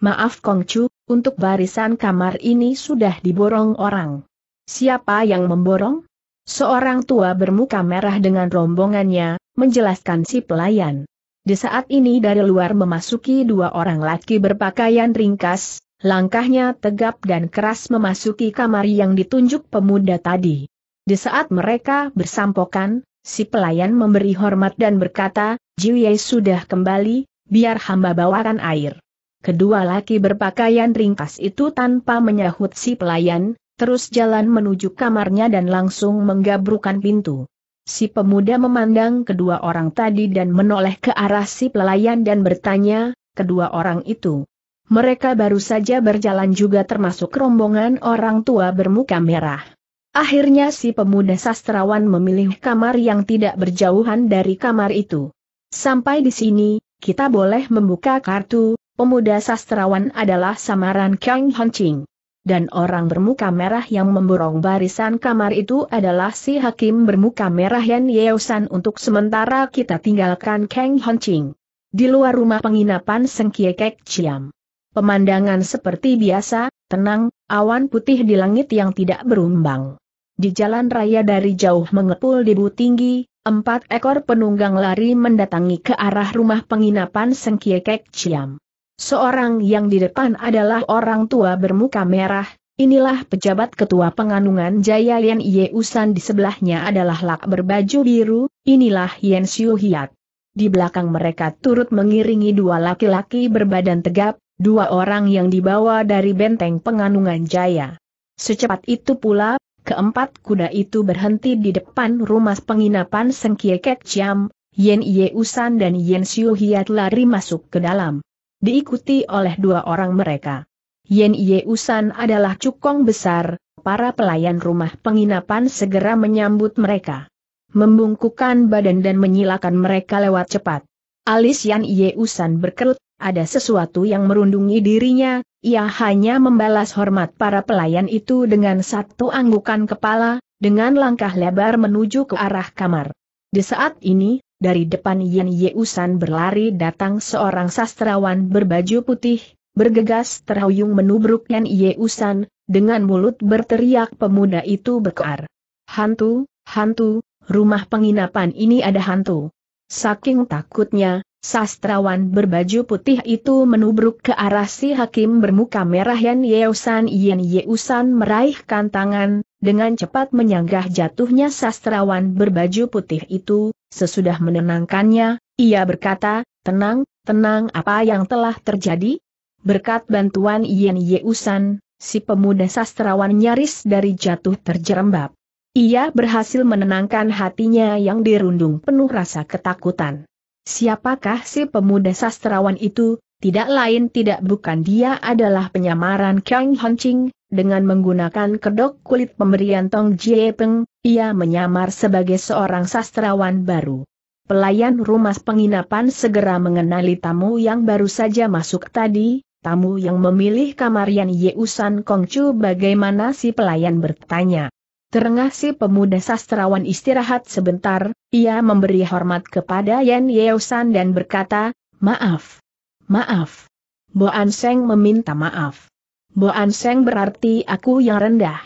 Maaf Kongcu, untuk barisan kamar ini sudah diborong orang. Siapa yang memborong? Seorang tua bermuka merah dengan rombongannya, menjelaskan si pelayan. Di saat ini dari luar memasuki dua orang laki berpakaian ringkas, langkahnya tegap dan keras memasuki kamar yang ditunjuk pemuda tadi. Di saat mereka bersampokan, si pelayan memberi hormat dan berkata, Jiwie sudah kembali, biar hamba bawakan air. Kedua laki berpakaian ringkas itu tanpa menyahut si pelayan, terus jalan menuju kamarnya dan langsung menggabrukan pintu. Si pemuda memandang kedua orang tadi dan menoleh ke arah si pelayan dan bertanya, kedua orang itu. Mereka baru saja berjalan juga termasuk rombongan orang tua bermuka merah. Akhirnya si pemuda sastrawan memilih kamar yang tidak berjauhan dari kamar itu. Sampai di sini, kita boleh membuka kartu, pemuda sastrawan adalah samaran Kang Honching. Dan orang bermuka merah yang memborong barisan kamar itu adalah si hakim bermuka merah Yan Yeosan untuk sementara kita tinggalkan Kang Honching. Di luar rumah penginapan Sengkiekek Ciam. Pemandangan seperti biasa, tenang, awan putih di langit yang tidak berumbang. Di jalan raya dari jauh mengepul debu tinggi, empat ekor penunggang lari mendatangi ke arah rumah penginapan Sengkiekek Ciam. Seorang yang di depan adalah orang tua bermuka merah, inilah pejabat ketua penganungan Jaya Yan Usan di sebelahnya adalah lak berbaju biru, inilah Yen Xiu Hiat. Di belakang mereka turut mengiringi dua laki-laki berbadan tegap, dua orang yang dibawa dari benteng penganungan Jaya. Secepat itu pula, keempat kuda itu berhenti di depan rumah penginapan Sengkiekek Chiam, Yen Ye Usan dan Yen Xiu Hiat lari masuk ke dalam. Diikuti oleh dua orang mereka. Yen Ye Usan adalah cukong besar, para pelayan rumah penginapan segera menyambut mereka. Membungkukkan badan dan menyilakan mereka lewat cepat. Alis Yan Ye Usan berkerut, ada sesuatu yang merundungi dirinya, ia hanya membalas hormat para pelayan itu dengan satu anggukan kepala, dengan langkah lebar menuju ke arah kamar. Di saat ini, dari depan Yen Yeusan berlari datang seorang sastrawan berbaju putih, bergegas terhuyung menubruk Yen Yeusan, dengan mulut berteriak pemuda itu berkear. Hantu, hantu, rumah penginapan ini ada hantu. Saking takutnya, Sastrawan berbaju putih itu menubruk ke arah si hakim bermuka merah Yan Yeusan Yan Yeusan meraihkan tangan, dengan cepat menyanggah jatuhnya sastrawan berbaju putih itu, sesudah menenangkannya, ia berkata, tenang, tenang apa yang telah terjadi? Berkat bantuan Yan Yeusan, si pemuda sastrawan nyaris dari jatuh terjerembab. Ia berhasil menenangkan hatinya yang dirundung penuh rasa ketakutan. Siapakah si pemuda sastrawan itu? Tidak lain tidak bukan dia adalah penyamaran Kang Honching, dengan menggunakan kedok kulit pemberian Tong Jie Peng, ia menyamar sebagai seorang sastrawan baru. Pelayan rumah penginapan segera mengenali tamu yang baru saja masuk tadi, tamu yang memilih kamar Yan Yeusan Kongcu bagaimana si pelayan bertanya. Terengah si pemuda sastrawan istirahat sebentar, ia memberi hormat kepada Yan Yeosan dan berkata, maaf. Maaf. Bo Anseng meminta maaf. Bo Anseng berarti aku yang rendah.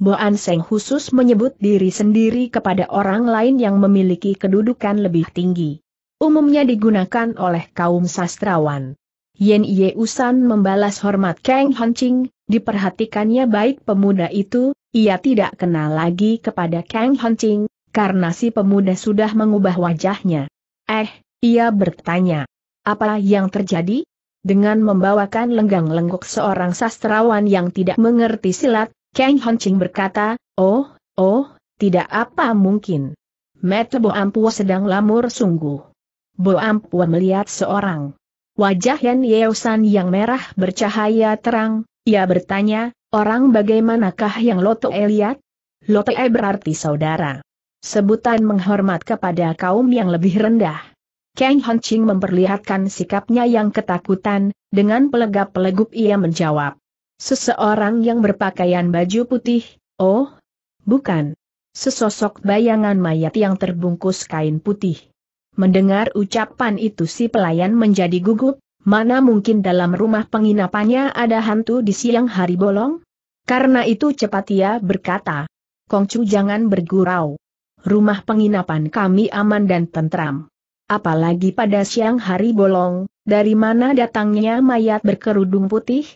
Bo Anseng khusus menyebut diri sendiri kepada orang lain yang memiliki kedudukan lebih tinggi. Umumnya digunakan oleh kaum sastrawan. Yen Ye Usan membalas hormat Kang Hancing, diperhatikannya baik pemuda itu, ia tidak kenal lagi kepada Kang Hancing, karena si pemuda sudah mengubah wajahnya. Eh, ia bertanya. Apa yang terjadi? Dengan membawakan lenggang-lenggok seorang sastrawan yang tidak mengerti silat, Kang Hancing berkata, Oh, oh, tidak apa mungkin. Mete Bo Ampua sedang lamur sungguh. Bo Ampua melihat seorang wajah Yan Yeosan yang merah bercahaya terang, ia bertanya, orang bagaimanakah yang Loto E lihat? Loto E berarti saudara. Sebutan menghormat kepada kaum yang lebih rendah. Kang Ching memperlihatkan sikapnya yang ketakutan, dengan pelegap-pelegup ia menjawab. Seseorang yang berpakaian baju putih, oh, bukan. Sesosok bayangan mayat yang terbungkus kain putih. Mendengar ucapan itu si pelayan menjadi gugup, mana mungkin dalam rumah penginapannya ada hantu di siang hari bolong? Karena itu cepat ia berkata, Kongcu jangan bergurau. Rumah penginapan kami aman dan tentram. Apalagi pada siang hari bolong, dari mana datangnya mayat berkerudung putih?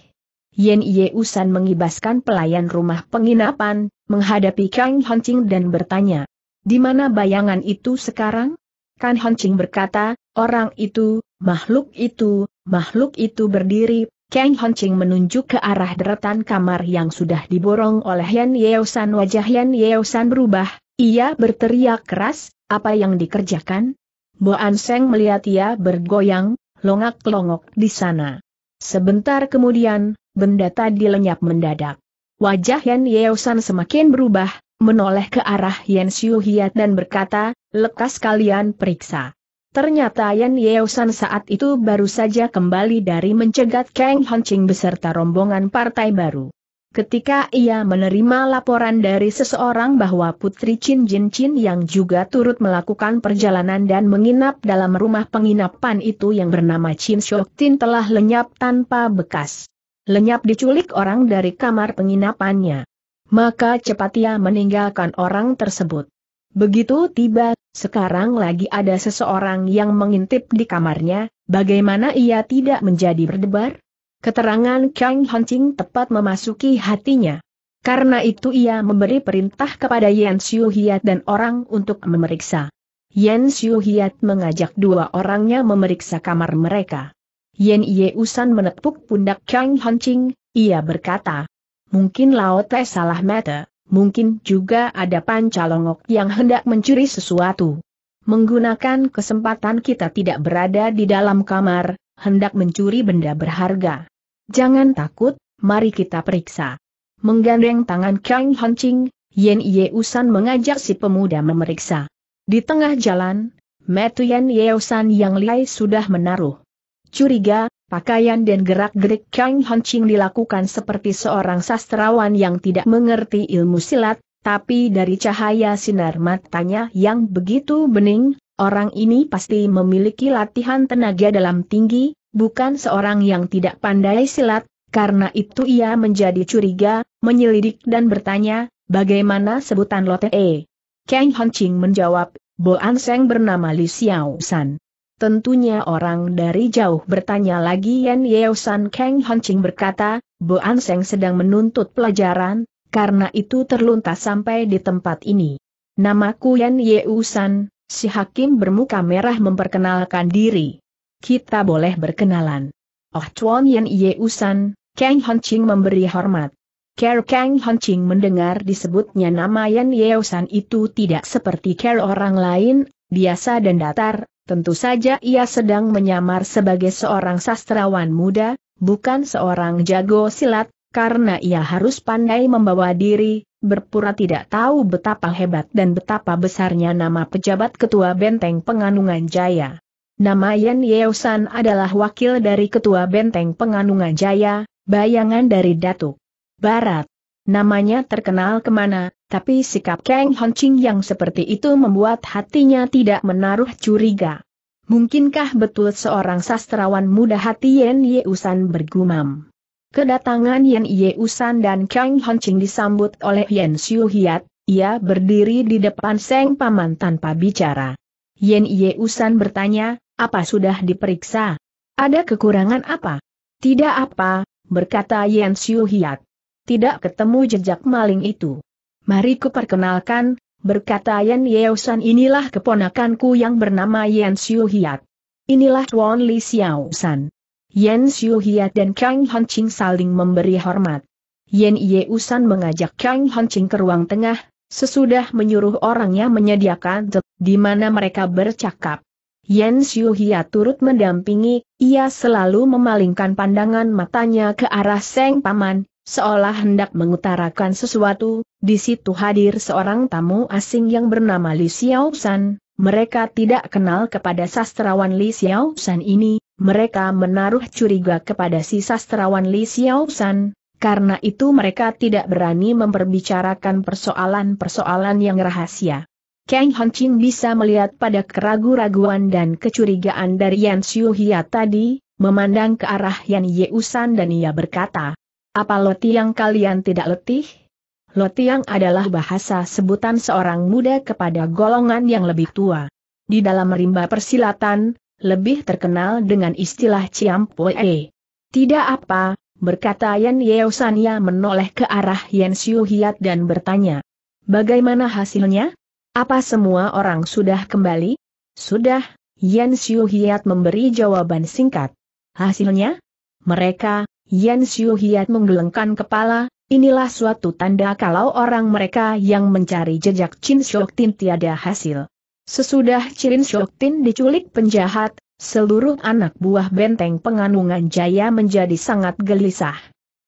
Yen Ye Usan mengibaskan pelayan rumah penginapan, menghadapi Kang Hancing dan bertanya, di mana bayangan itu sekarang? Kan Hancing berkata, orang itu, makhluk itu, makhluk itu berdiri, Kang Hancing menunjuk ke arah deretan kamar yang sudah diborong oleh Yan Yeosan wajah Yan Yeosan berubah, ia berteriak keras, apa yang dikerjakan? Bo Anseng melihat ia bergoyang, longak-longok di sana. Sebentar kemudian, benda tadi lenyap mendadak. Wajah Yan Yeosan semakin berubah, menoleh ke arah Yan Xiu Hiat dan berkata, lekas kalian periksa. Ternyata Yan Yeosan saat itu baru saja kembali dari mencegat Kang Hancing beserta rombongan partai baru. Ketika ia menerima laporan dari seseorang bahwa Putri Chin Jin Chin yang juga turut melakukan perjalanan dan menginap dalam rumah penginapan itu yang bernama Chin Shok Tin telah lenyap tanpa bekas. Lenyap diculik orang dari kamar penginapannya. Maka cepat ia meninggalkan orang tersebut. Begitu tiba, sekarang lagi ada seseorang yang mengintip di kamarnya, bagaimana ia tidak menjadi berdebar? Keterangan Kang Hancing tepat memasuki hatinya. Karena itu ia memberi perintah kepada Yan Xiu Hiat dan orang untuk memeriksa. Yan Xiu Hiat mengajak dua orangnya memeriksa kamar mereka. Yan Ye Usan menepuk pundak Kang Hancing, ia berkata, mungkin Lao Te salah mata, mungkin juga ada pancalongok yang hendak mencuri sesuatu. Menggunakan kesempatan kita tidak berada di dalam kamar, hendak mencuri benda berharga. Jangan takut, mari kita periksa. Menggandeng tangan Kang Hancing, Yen Ye Usan mengajak si pemuda memeriksa. Di tengah jalan, Metu Yen Ye Usan yang liai sudah menaruh. Curiga, pakaian dan gerak-gerik Kang Hancing dilakukan seperti seorang sastrawan yang tidak mengerti ilmu silat, tapi dari cahaya sinar matanya yang begitu bening, orang ini pasti memiliki latihan tenaga dalam tinggi, bukan seorang yang tidak pandai silat, karena itu ia menjadi curiga, menyelidik dan bertanya, bagaimana sebutan Lotte E. Kang Hancing menjawab, Bo Anseng bernama Li Xiao San. Tentunya orang dari jauh bertanya lagi Yan Yeo San Kang Hancing berkata, Bo Anseng sedang menuntut pelajaran, karena itu terluntas sampai di tempat ini. Namaku Yan Yeo San, si hakim bermuka merah memperkenalkan diri kita boleh berkenalan. Oh Chuan Yen Ye Usan, Kang Ching memberi hormat. Care Kang Ching mendengar disebutnya nama Yan Usan itu tidak seperti care orang lain, biasa dan datar, tentu saja ia sedang menyamar sebagai seorang sastrawan muda, bukan seorang jago silat, karena ia harus pandai membawa diri, berpura tidak tahu betapa hebat dan betapa besarnya nama pejabat ketua benteng penganungan jaya. Nama Yan Yeosan adalah wakil dari Ketua Benteng Penganungan Jaya, bayangan dari Datuk Barat. Namanya terkenal ke mana, Tapi sikap Kang Honching yang seperti itu membuat hatinya tidak menaruh curiga. Mungkinkah betul seorang sastrawan muda hati Yen Yeusan bergumam? Kedatangan Yen Yeusan dan Kang Honching disambut oleh Yen Xiu Hiat, ia berdiri di depan Seng Paman tanpa bicara. Yen Yeusan bertanya, apa sudah diperiksa? Ada kekurangan apa? Tidak apa, berkata Yen Xiu Hiat. Tidak ketemu jejak maling itu. Mari kuperkenalkan, berkata Yen Yeusan inilah keponakanku yang bernama Yen Xiu Hiat. Inilah Tuan Li Xiao San. Yen Xiu Hiat dan Kang Honching saling memberi hormat. Yen Yeusan mengajak Kang Honching ke ruang tengah, sesudah menyuruh orangnya menyediakan di mana mereka bercakap. Yen Xiu Hia turut mendampingi, ia selalu memalingkan pandangan matanya ke arah Seng Paman, seolah hendak mengutarakan sesuatu, di situ hadir seorang tamu asing yang bernama Li Xiao San. Mereka tidak kenal kepada sastrawan Li Xiao San ini, mereka menaruh curiga kepada si sastrawan Li Xiao San, karena itu mereka tidak berani memperbicarakan persoalan-persoalan yang rahasia. Kang Honching bisa melihat pada keragu-raguan dan kecurigaan dari Yan Xiu Hia tadi, memandang ke arah Yan Yeusan dan ia berkata, Apa Lotiang kalian tidak letih? Lotiang adalah bahasa sebutan seorang muda kepada golongan yang lebih tua. Di dalam rimba persilatan, lebih terkenal dengan istilah Ciampoe. Tidak apa, berkata Yan Yeusan ia menoleh ke arah Yan Xiu Hiat dan bertanya. Bagaimana hasilnya? Apa semua orang sudah kembali? Sudah, Yan Xiu Hiat memberi jawaban singkat. Hasilnya? Mereka, Yan Xiu Hiat menggelengkan kepala, inilah suatu tanda kalau orang mereka yang mencari jejak Chin Shok Tin tiada hasil. Sesudah Chin Shok Tin diculik penjahat, seluruh anak buah benteng penganungan jaya menjadi sangat gelisah.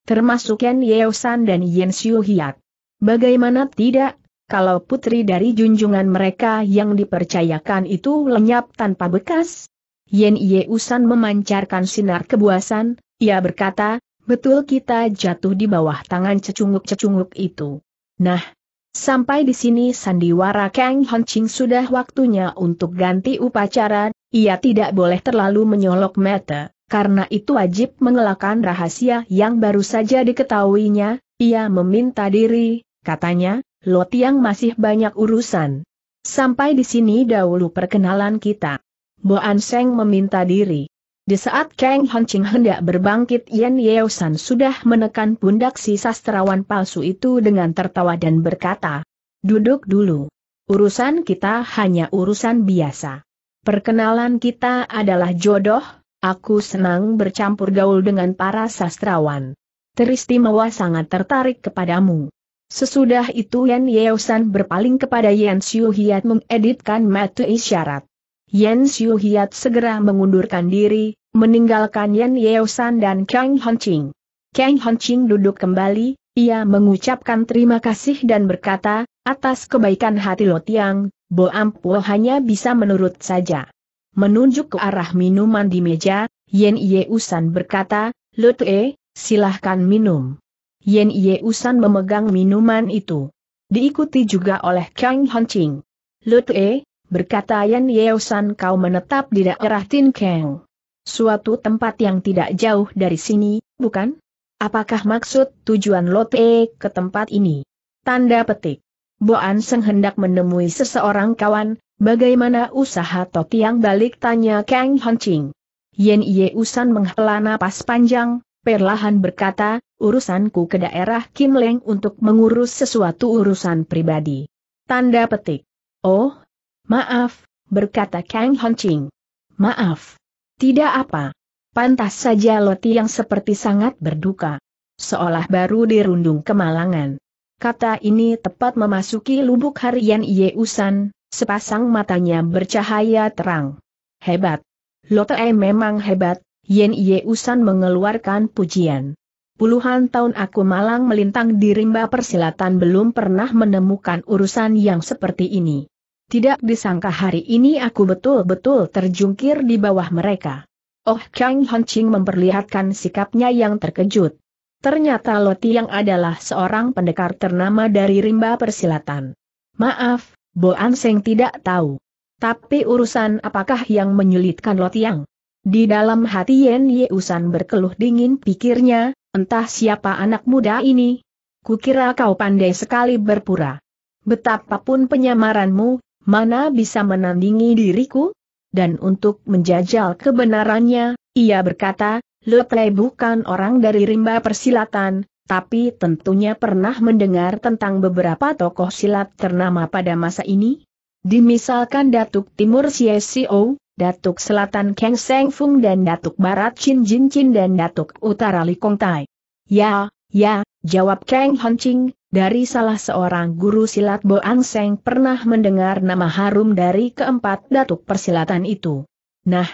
Termasuk Yan Yeosan dan Yan Xiu Hiat. Bagaimana tidak, kalau putri dari junjungan mereka yang dipercayakan itu lenyap tanpa bekas? Yen Yeusan memancarkan sinar kebuasan, ia berkata, betul kita jatuh di bawah tangan cecunguk-cecunguk itu. Nah, sampai di sini sandiwara Kang Honching sudah waktunya untuk ganti upacara, ia tidak boleh terlalu menyolok mata, karena itu wajib mengelakkan rahasia yang baru saja diketahuinya, ia meminta diri, katanya, Lo Tiang masih banyak urusan. Sampai di sini dahulu perkenalan kita. Bo An Seng meminta diri. Di saat Kang Honching hendak berbangkit Yen Yeosan sudah menekan pundak si sastrawan palsu itu dengan tertawa dan berkata, Duduk dulu. Urusan kita hanya urusan biasa. Perkenalan kita adalah jodoh, aku senang bercampur gaul dengan para sastrawan. Teristimewa sangat tertarik kepadamu. Sesudah itu Yan Yeosan berpaling kepada Yan Xiu Hiat mengeditkan mata isyarat. Yan Xiu Hiat segera mengundurkan diri, meninggalkan Yan Yeosan dan Kang Honching. Kang Honching duduk kembali, ia mengucapkan terima kasih dan berkata, atas kebaikan hati Lo Tiang, Bo Ampu hanya bisa menurut saja. Menunjuk ke arah minuman di meja, Yen Yeusan berkata, Lo Tue, silahkan minum. Yen Ye Usan memegang minuman itu. Diikuti juga oleh Kang Honching. Lute, berkata Yen Ye Usan kau menetap di daerah Tin Kang. Suatu tempat yang tidak jauh dari sini, bukan? Apakah maksud tujuan Lote ke tempat ini? Tanda petik. Boan Seng hendak menemui seseorang kawan, bagaimana usaha Totiang balik tanya Kang Honching. Yen Ye Usan menghela napas panjang, perlahan berkata, urusanku ke daerah Kim Leng untuk mengurus sesuatu urusan pribadi. Tanda petik. Oh, maaf, berkata Kang Honching. Maaf. Tidak apa. Pantas saja Loti yang seperti sangat berduka. Seolah baru dirundung kemalangan. Kata ini tepat memasuki lubuk harian Yeusan, sepasang matanya bercahaya terang. Hebat. Lotte memang hebat, Yen Ye Usan mengeluarkan pujian. Puluhan tahun aku malang melintang di rimba persilatan belum pernah menemukan urusan yang seperti ini. Tidak disangka hari ini aku betul-betul terjungkir di bawah mereka. Oh Kang Honching memperlihatkan sikapnya yang terkejut. Ternyata Lo Tiang adalah seorang pendekar ternama dari rimba persilatan. Maaf, Bo Anseng tidak tahu. Tapi urusan apakah yang menyulitkan Lo Tiang? Di dalam hati Yen Yeusan berkeluh dingin pikirnya, entah siapa anak muda ini. Kukira kau pandai sekali berpura. Betapapun penyamaranmu, mana bisa menandingi diriku? Dan untuk menjajal kebenarannya, ia berkata, Lotre bukan orang dari rimba persilatan, tapi tentunya pernah mendengar tentang beberapa tokoh silat ternama pada masa ini. Dimisalkan Datuk Timur Siesio, Datuk Selatan Kang Seng Fung dan Datuk Barat Chin Jin Chin dan Datuk Utara Li Kong Tai. Ya, ya, jawab Kang Ching, dari salah seorang guru silat Bo Ang Seng pernah mendengar nama harum dari keempat Datuk Persilatan itu. Nah,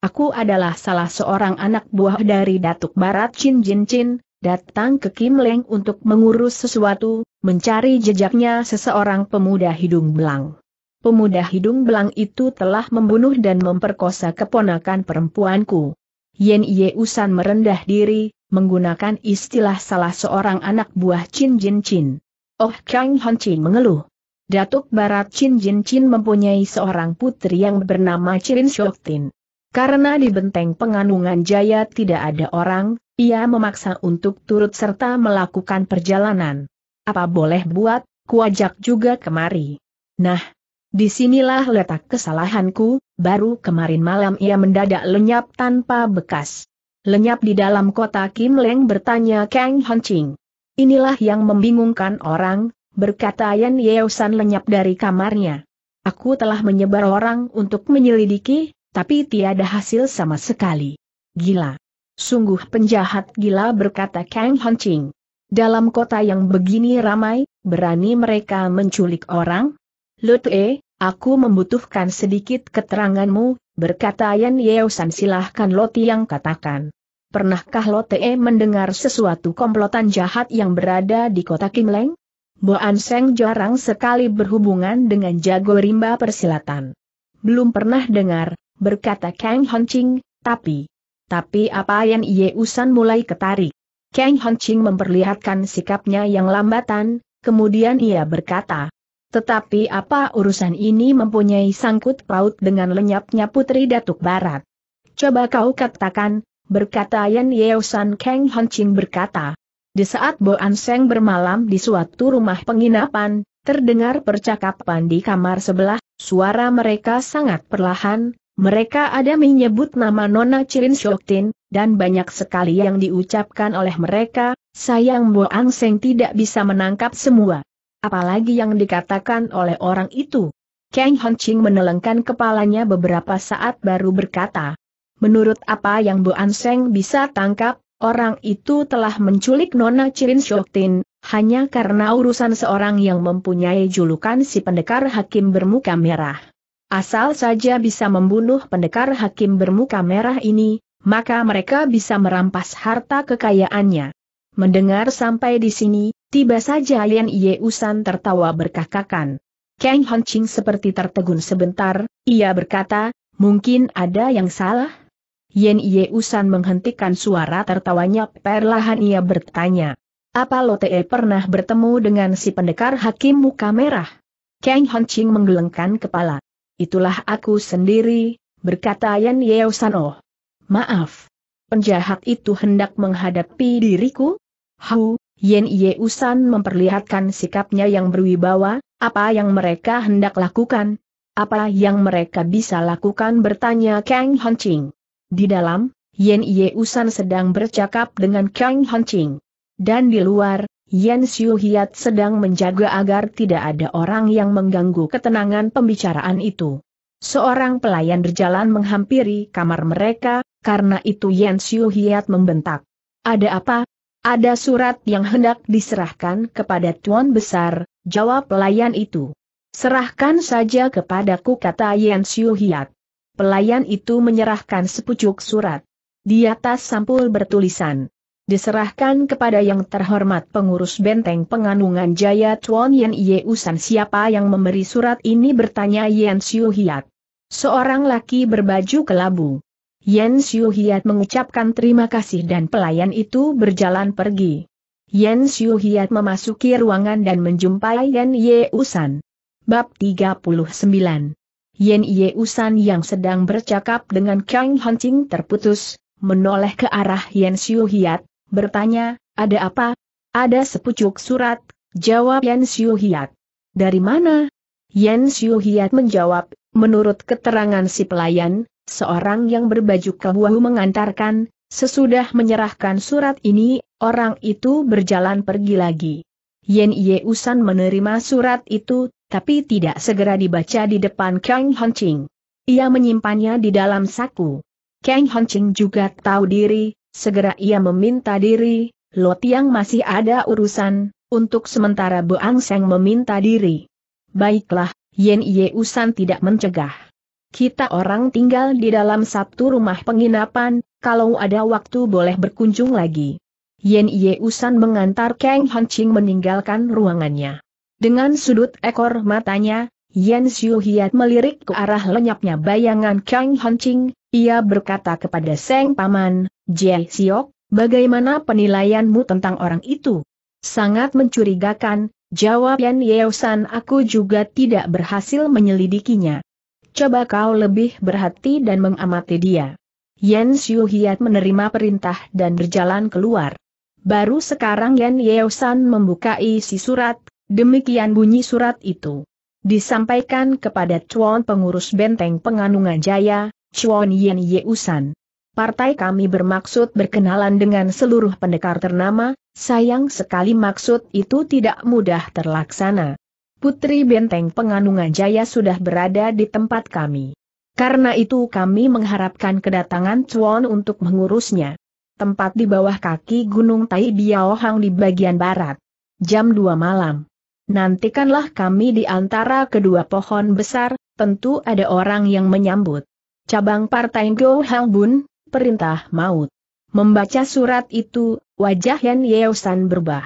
Aku adalah salah seorang anak buah dari Datuk Barat Chin Jin Chin, datang ke Kim Leng untuk mengurus sesuatu, mencari jejaknya seseorang pemuda hidung belang. Pemuda hidung belang itu telah membunuh dan memperkosa keponakan perempuanku. Yen Ye Usan merendah diri, menggunakan istilah salah seorang anak buah Chin Jin Chin. Oh Kang Hon Chin mengeluh. Datuk Barat Chin Jin Chin mempunyai seorang putri yang bernama Chirin Shoktin. Karena di benteng penganungan jaya tidak ada orang, ia memaksa untuk turut serta melakukan perjalanan. Apa boleh buat, kuajak juga kemari. Nah, di sinilah letak kesalahanku, baru kemarin malam ia mendadak lenyap tanpa bekas. Lenyap di dalam kota Kim Leng bertanya Kang Ching. Inilah yang membingungkan orang, berkata Yan Yeosan lenyap dari kamarnya. Aku telah menyebar orang untuk menyelidiki, tapi tiada hasil sama sekali. Gila. Sungguh penjahat gila berkata Kang Ching. Dalam kota yang begini ramai, berani mereka menculik orang? Lute, aku membutuhkan sedikit keteranganmu, berkata Yan Yeosan silahkan Loti yang katakan. Pernahkah Lote mendengar sesuatu komplotan jahat yang berada di kota Kimleng? Bo Seng jarang sekali berhubungan dengan jago rimba persilatan. Belum pernah dengar, berkata Kang Ching, tapi... Tapi apa yang Ye Usan mulai ketarik. Kang Ching memperlihatkan sikapnya yang lambatan, kemudian ia berkata, tetapi apa urusan ini mempunyai sangkut paut dengan lenyapnya Putri Datuk Barat? Coba kau katakan, berkata Yan Usan Kang Ching berkata. Di saat Bo An Seng bermalam di suatu rumah penginapan, terdengar percakapan di kamar sebelah, suara mereka sangat perlahan, mereka ada menyebut nama Nona Cirin Shoktin, dan banyak sekali yang diucapkan oleh mereka, sayang Bo Seng tidak bisa menangkap semua. Apalagi yang dikatakan oleh orang itu. Kang Ching menelengkan kepalanya beberapa saat baru berkata, Menurut apa yang Bo Seng bisa tangkap, orang itu telah menculik Nona Cirin Shoktin, hanya karena urusan seorang yang mempunyai julukan si pendekar hakim bermuka merah. Asal saja bisa membunuh pendekar hakim bermuka merah ini, maka mereka bisa merampas harta kekayaannya. Mendengar sampai di sini, tiba saja Lian Ye Usan tertawa berkakakan. Kang Ching seperti tertegun sebentar, ia berkata, mungkin ada yang salah? Yen Ye Usan menghentikan suara tertawanya perlahan ia bertanya. Apa Lo Te pernah bertemu dengan si pendekar hakim muka merah? Kang Ching menggelengkan kepala. Itulah aku sendiri, berkata Yan Yeosano. Maaf. Penjahat itu hendak menghadapi diriku? Hau, Yen Yeusan memperlihatkan sikapnya yang berwibawa, apa yang mereka hendak lakukan? Apa yang mereka bisa lakukan bertanya Kang Ching. Di dalam, Yen Yeusan sedang bercakap dengan Kang Ching. Dan di luar, Yen Xiu Hiat sedang menjaga agar tidak ada orang yang mengganggu ketenangan pembicaraan itu. Seorang pelayan berjalan menghampiri kamar mereka, karena itu Yen Xiu Hiat membentak. Ada apa? Ada surat yang hendak diserahkan kepada Tuan Besar, jawab pelayan itu. Serahkan saja kepadaku kata Yen Xiu Hiat. Pelayan itu menyerahkan sepucuk surat. Di atas sampul bertulisan, diserahkan kepada yang terhormat pengurus benteng penganungan Jaya Tuan Yen Ye Usan siapa yang memberi surat ini bertanya Yen Xiu Hiat. Seorang laki berbaju kelabu. Yen Xiu Hiat mengucapkan terima kasih dan pelayan itu berjalan pergi. Yen Xiu Hiat memasuki ruangan dan menjumpai Yen Ye Usan. Bab 39 Yen Ye Usan yang sedang bercakap dengan Kang Hancing terputus, menoleh ke arah Yen Xiu Hiat, bertanya, ada apa? Ada sepucuk surat, jawab Yen Xiu Hiat. Dari mana? Yen Xiu Hiat menjawab, menurut keterangan si pelayan, seorang yang berbaju kebuahu mengantarkan, sesudah menyerahkan surat ini, orang itu berjalan pergi lagi. Yen Ye Usan menerima surat itu, tapi tidak segera dibaca di depan Kang Hancing. Ia menyimpannya di dalam saku. Kang Hancing juga tahu diri, segera ia meminta diri, Lo Tiang masih ada urusan, untuk sementara Boang Seng meminta diri. Baiklah, Yen Ye Usan tidak mencegah. Kita orang tinggal di dalam satu rumah penginapan, kalau ada waktu boleh berkunjung lagi. Yen Ye Usan mengantar Kang Hancing meninggalkan ruangannya. Dengan sudut ekor matanya, Yen Xiu Hiat melirik ke arah lenyapnya bayangan Kang Hancing, ia berkata kepada Seng Paman, Jie Siok, bagaimana penilaianmu tentang orang itu? Sangat mencurigakan, jawab Yen Ye Usan aku juga tidak berhasil menyelidikinya coba kau lebih berhati dan mengamati dia. Yen Xiu Hiat menerima perintah dan berjalan keluar. Baru sekarang Yen Yeosan membuka isi surat, demikian bunyi surat itu. Disampaikan kepada Chuan pengurus benteng penganungan jaya, Chuan Yen Yeusan. Partai kami bermaksud berkenalan dengan seluruh pendekar ternama, sayang sekali maksud itu tidak mudah terlaksana. Putri Benteng Penganungan Jaya sudah berada di tempat kami. Karena itu kami mengharapkan kedatangan Chuan untuk mengurusnya. Tempat di bawah kaki Gunung Tai Biaohang di bagian barat. Jam 2 malam. Nantikanlah kami di antara kedua pohon besar, tentu ada orang yang menyambut. Cabang Partai Go Hang Bun, perintah maut. Membaca surat itu, wajah Yan Yeosan berubah.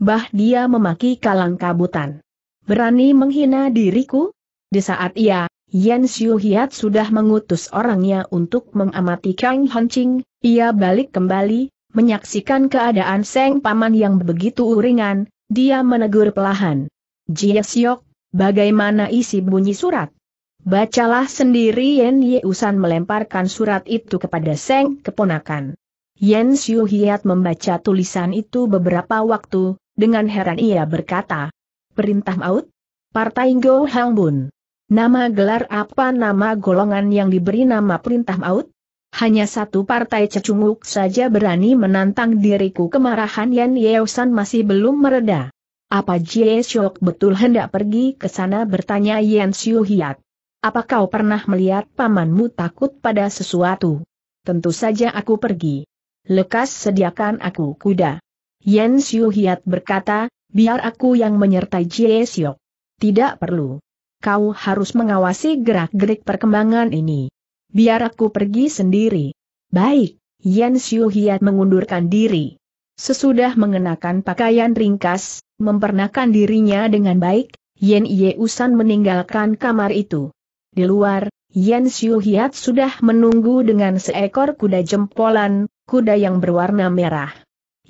Bah dia memaki kalang kabutan. Berani menghina diriku? Di saat ia, Yan Xiu Hiat sudah mengutus orangnya untuk mengamati Kang Hancing, ia balik kembali, menyaksikan keadaan Seng Paman yang begitu uringan, dia menegur pelahan. Jie Siok, bagaimana isi bunyi surat? Bacalah sendiri Yen Ye Usan melemparkan surat itu kepada Seng keponakan. Yen Xiu Hiat membaca tulisan itu beberapa waktu, dengan heran ia berkata, Perintah maut? Partai Go Hang Bun. Nama gelar apa nama golongan yang diberi nama perintah maut? Hanya satu partai cecunguk saja berani menantang diriku kemarahan Yan Yeosan masih belum mereda. Apa Jie Shok betul hendak pergi ke sana bertanya Yan Xiu Hiat. Apa kau pernah melihat pamanmu takut pada sesuatu? Tentu saja aku pergi. Lekas sediakan aku kuda. Yan Xiu Hiat berkata, biar aku yang menyertai Jie Siok. Tidak perlu. Kau harus mengawasi gerak-gerik perkembangan ini. Biar aku pergi sendiri. Baik, Yan Xiu Hiat mengundurkan diri. Sesudah mengenakan pakaian ringkas, mempernakan dirinya dengan baik, Yan Ye Usan meninggalkan kamar itu. Di luar, Yan Xiu Hiat sudah menunggu dengan seekor kuda jempolan, kuda yang berwarna merah.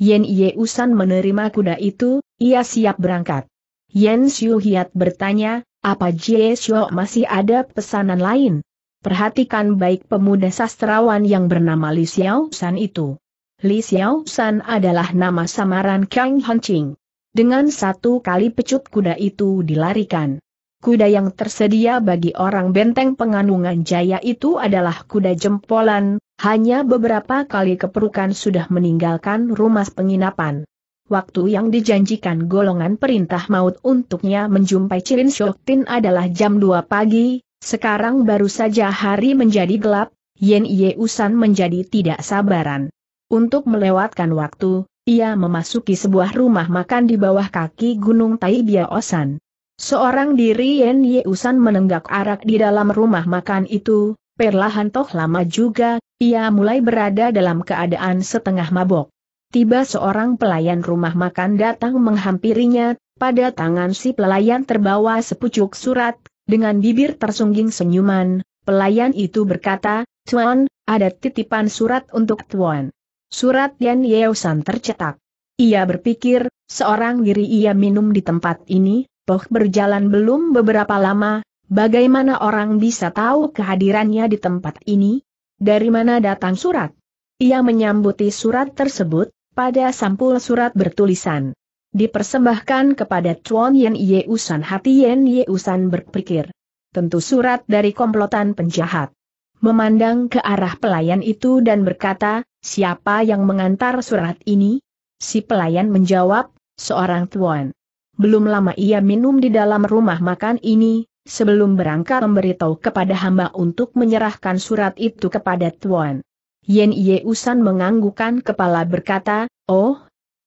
Yen Ye Usan menerima kuda itu, ia siap berangkat. Yen Xiu Hiat bertanya, apa Jie Xiu masih ada pesanan lain? Perhatikan baik pemuda sastrawan yang bernama Li Xiao San itu. Li Xiao San adalah nama samaran Kang Hancing. Dengan satu kali pecut kuda itu dilarikan. Kuda yang tersedia bagi orang benteng penganungan jaya itu adalah kuda jempolan, hanya beberapa kali keperukan sudah meninggalkan rumah penginapan. Waktu yang dijanjikan golongan perintah maut untuknya menjumpai Cilin Shoktin adalah jam 2 pagi, sekarang baru saja hari menjadi gelap, Yen Ye Usan menjadi tidak sabaran. Untuk melewatkan waktu, ia memasuki sebuah rumah makan di bawah kaki Gunung Tai Osan. Seorang diri Yen Ye Usan menenggak arak di dalam rumah makan itu, perlahan toh lama juga, ia mulai berada dalam keadaan setengah mabok. Tiba seorang pelayan rumah makan datang menghampirinya, pada tangan si pelayan terbawa sepucuk surat, dengan bibir tersungging senyuman, pelayan itu berkata, Tuan, ada titipan surat untuk Tuan. Surat Yan Yeosan tercetak. Ia berpikir, seorang diri ia minum di tempat ini, toh berjalan belum beberapa lama, bagaimana orang bisa tahu kehadirannya di tempat ini? Dari mana datang surat? Ia menyambuti surat tersebut, pada sampul surat bertulisan. Dipersembahkan kepada Chuan Yen Yeusan hati Yen Yeusan berpikir. Tentu surat dari komplotan penjahat. Memandang ke arah pelayan itu dan berkata, siapa yang mengantar surat ini? Si pelayan menjawab, seorang tuan. Belum lama ia minum di dalam rumah makan ini, sebelum berangkat memberitahu kepada hamba untuk menyerahkan surat itu kepada tuan. Yen Ye Usan menganggukkan kepala berkata, Oh,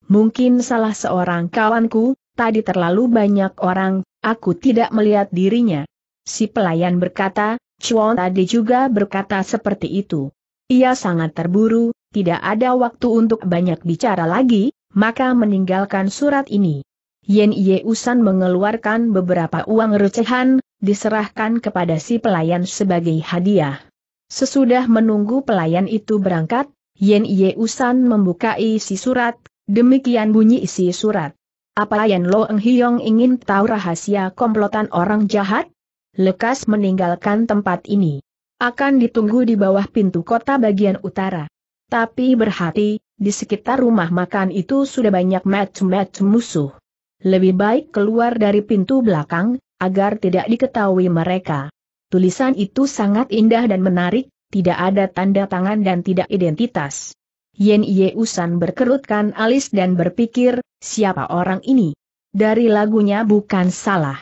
mungkin salah seorang kawanku, tadi terlalu banyak orang, aku tidak melihat dirinya. Si pelayan berkata, Chuan tadi juga berkata seperti itu. Ia sangat terburu, tidak ada waktu untuk banyak bicara lagi, maka meninggalkan surat ini. Yen Ye Usan mengeluarkan beberapa uang recehan, diserahkan kepada si pelayan sebagai hadiah. Sesudah menunggu pelayan itu berangkat, Yen Ye Usan membuka isi surat, demikian bunyi isi surat. Apa Yen Lo Eng Hiong ingin tahu rahasia komplotan orang jahat? Lekas meninggalkan tempat ini. Akan ditunggu di bawah pintu kota bagian utara. Tapi berhati, di sekitar rumah makan itu sudah banyak macam-macam musuh. Lebih baik keluar dari pintu belakang, agar tidak diketahui mereka. Tulisan itu sangat indah dan menarik, tidak ada tanda tangan dan tidak identitas. Yen Ye Usan berkerutkan alis dan berpikir, siapa orang ini? Dari lagunya bukan salah.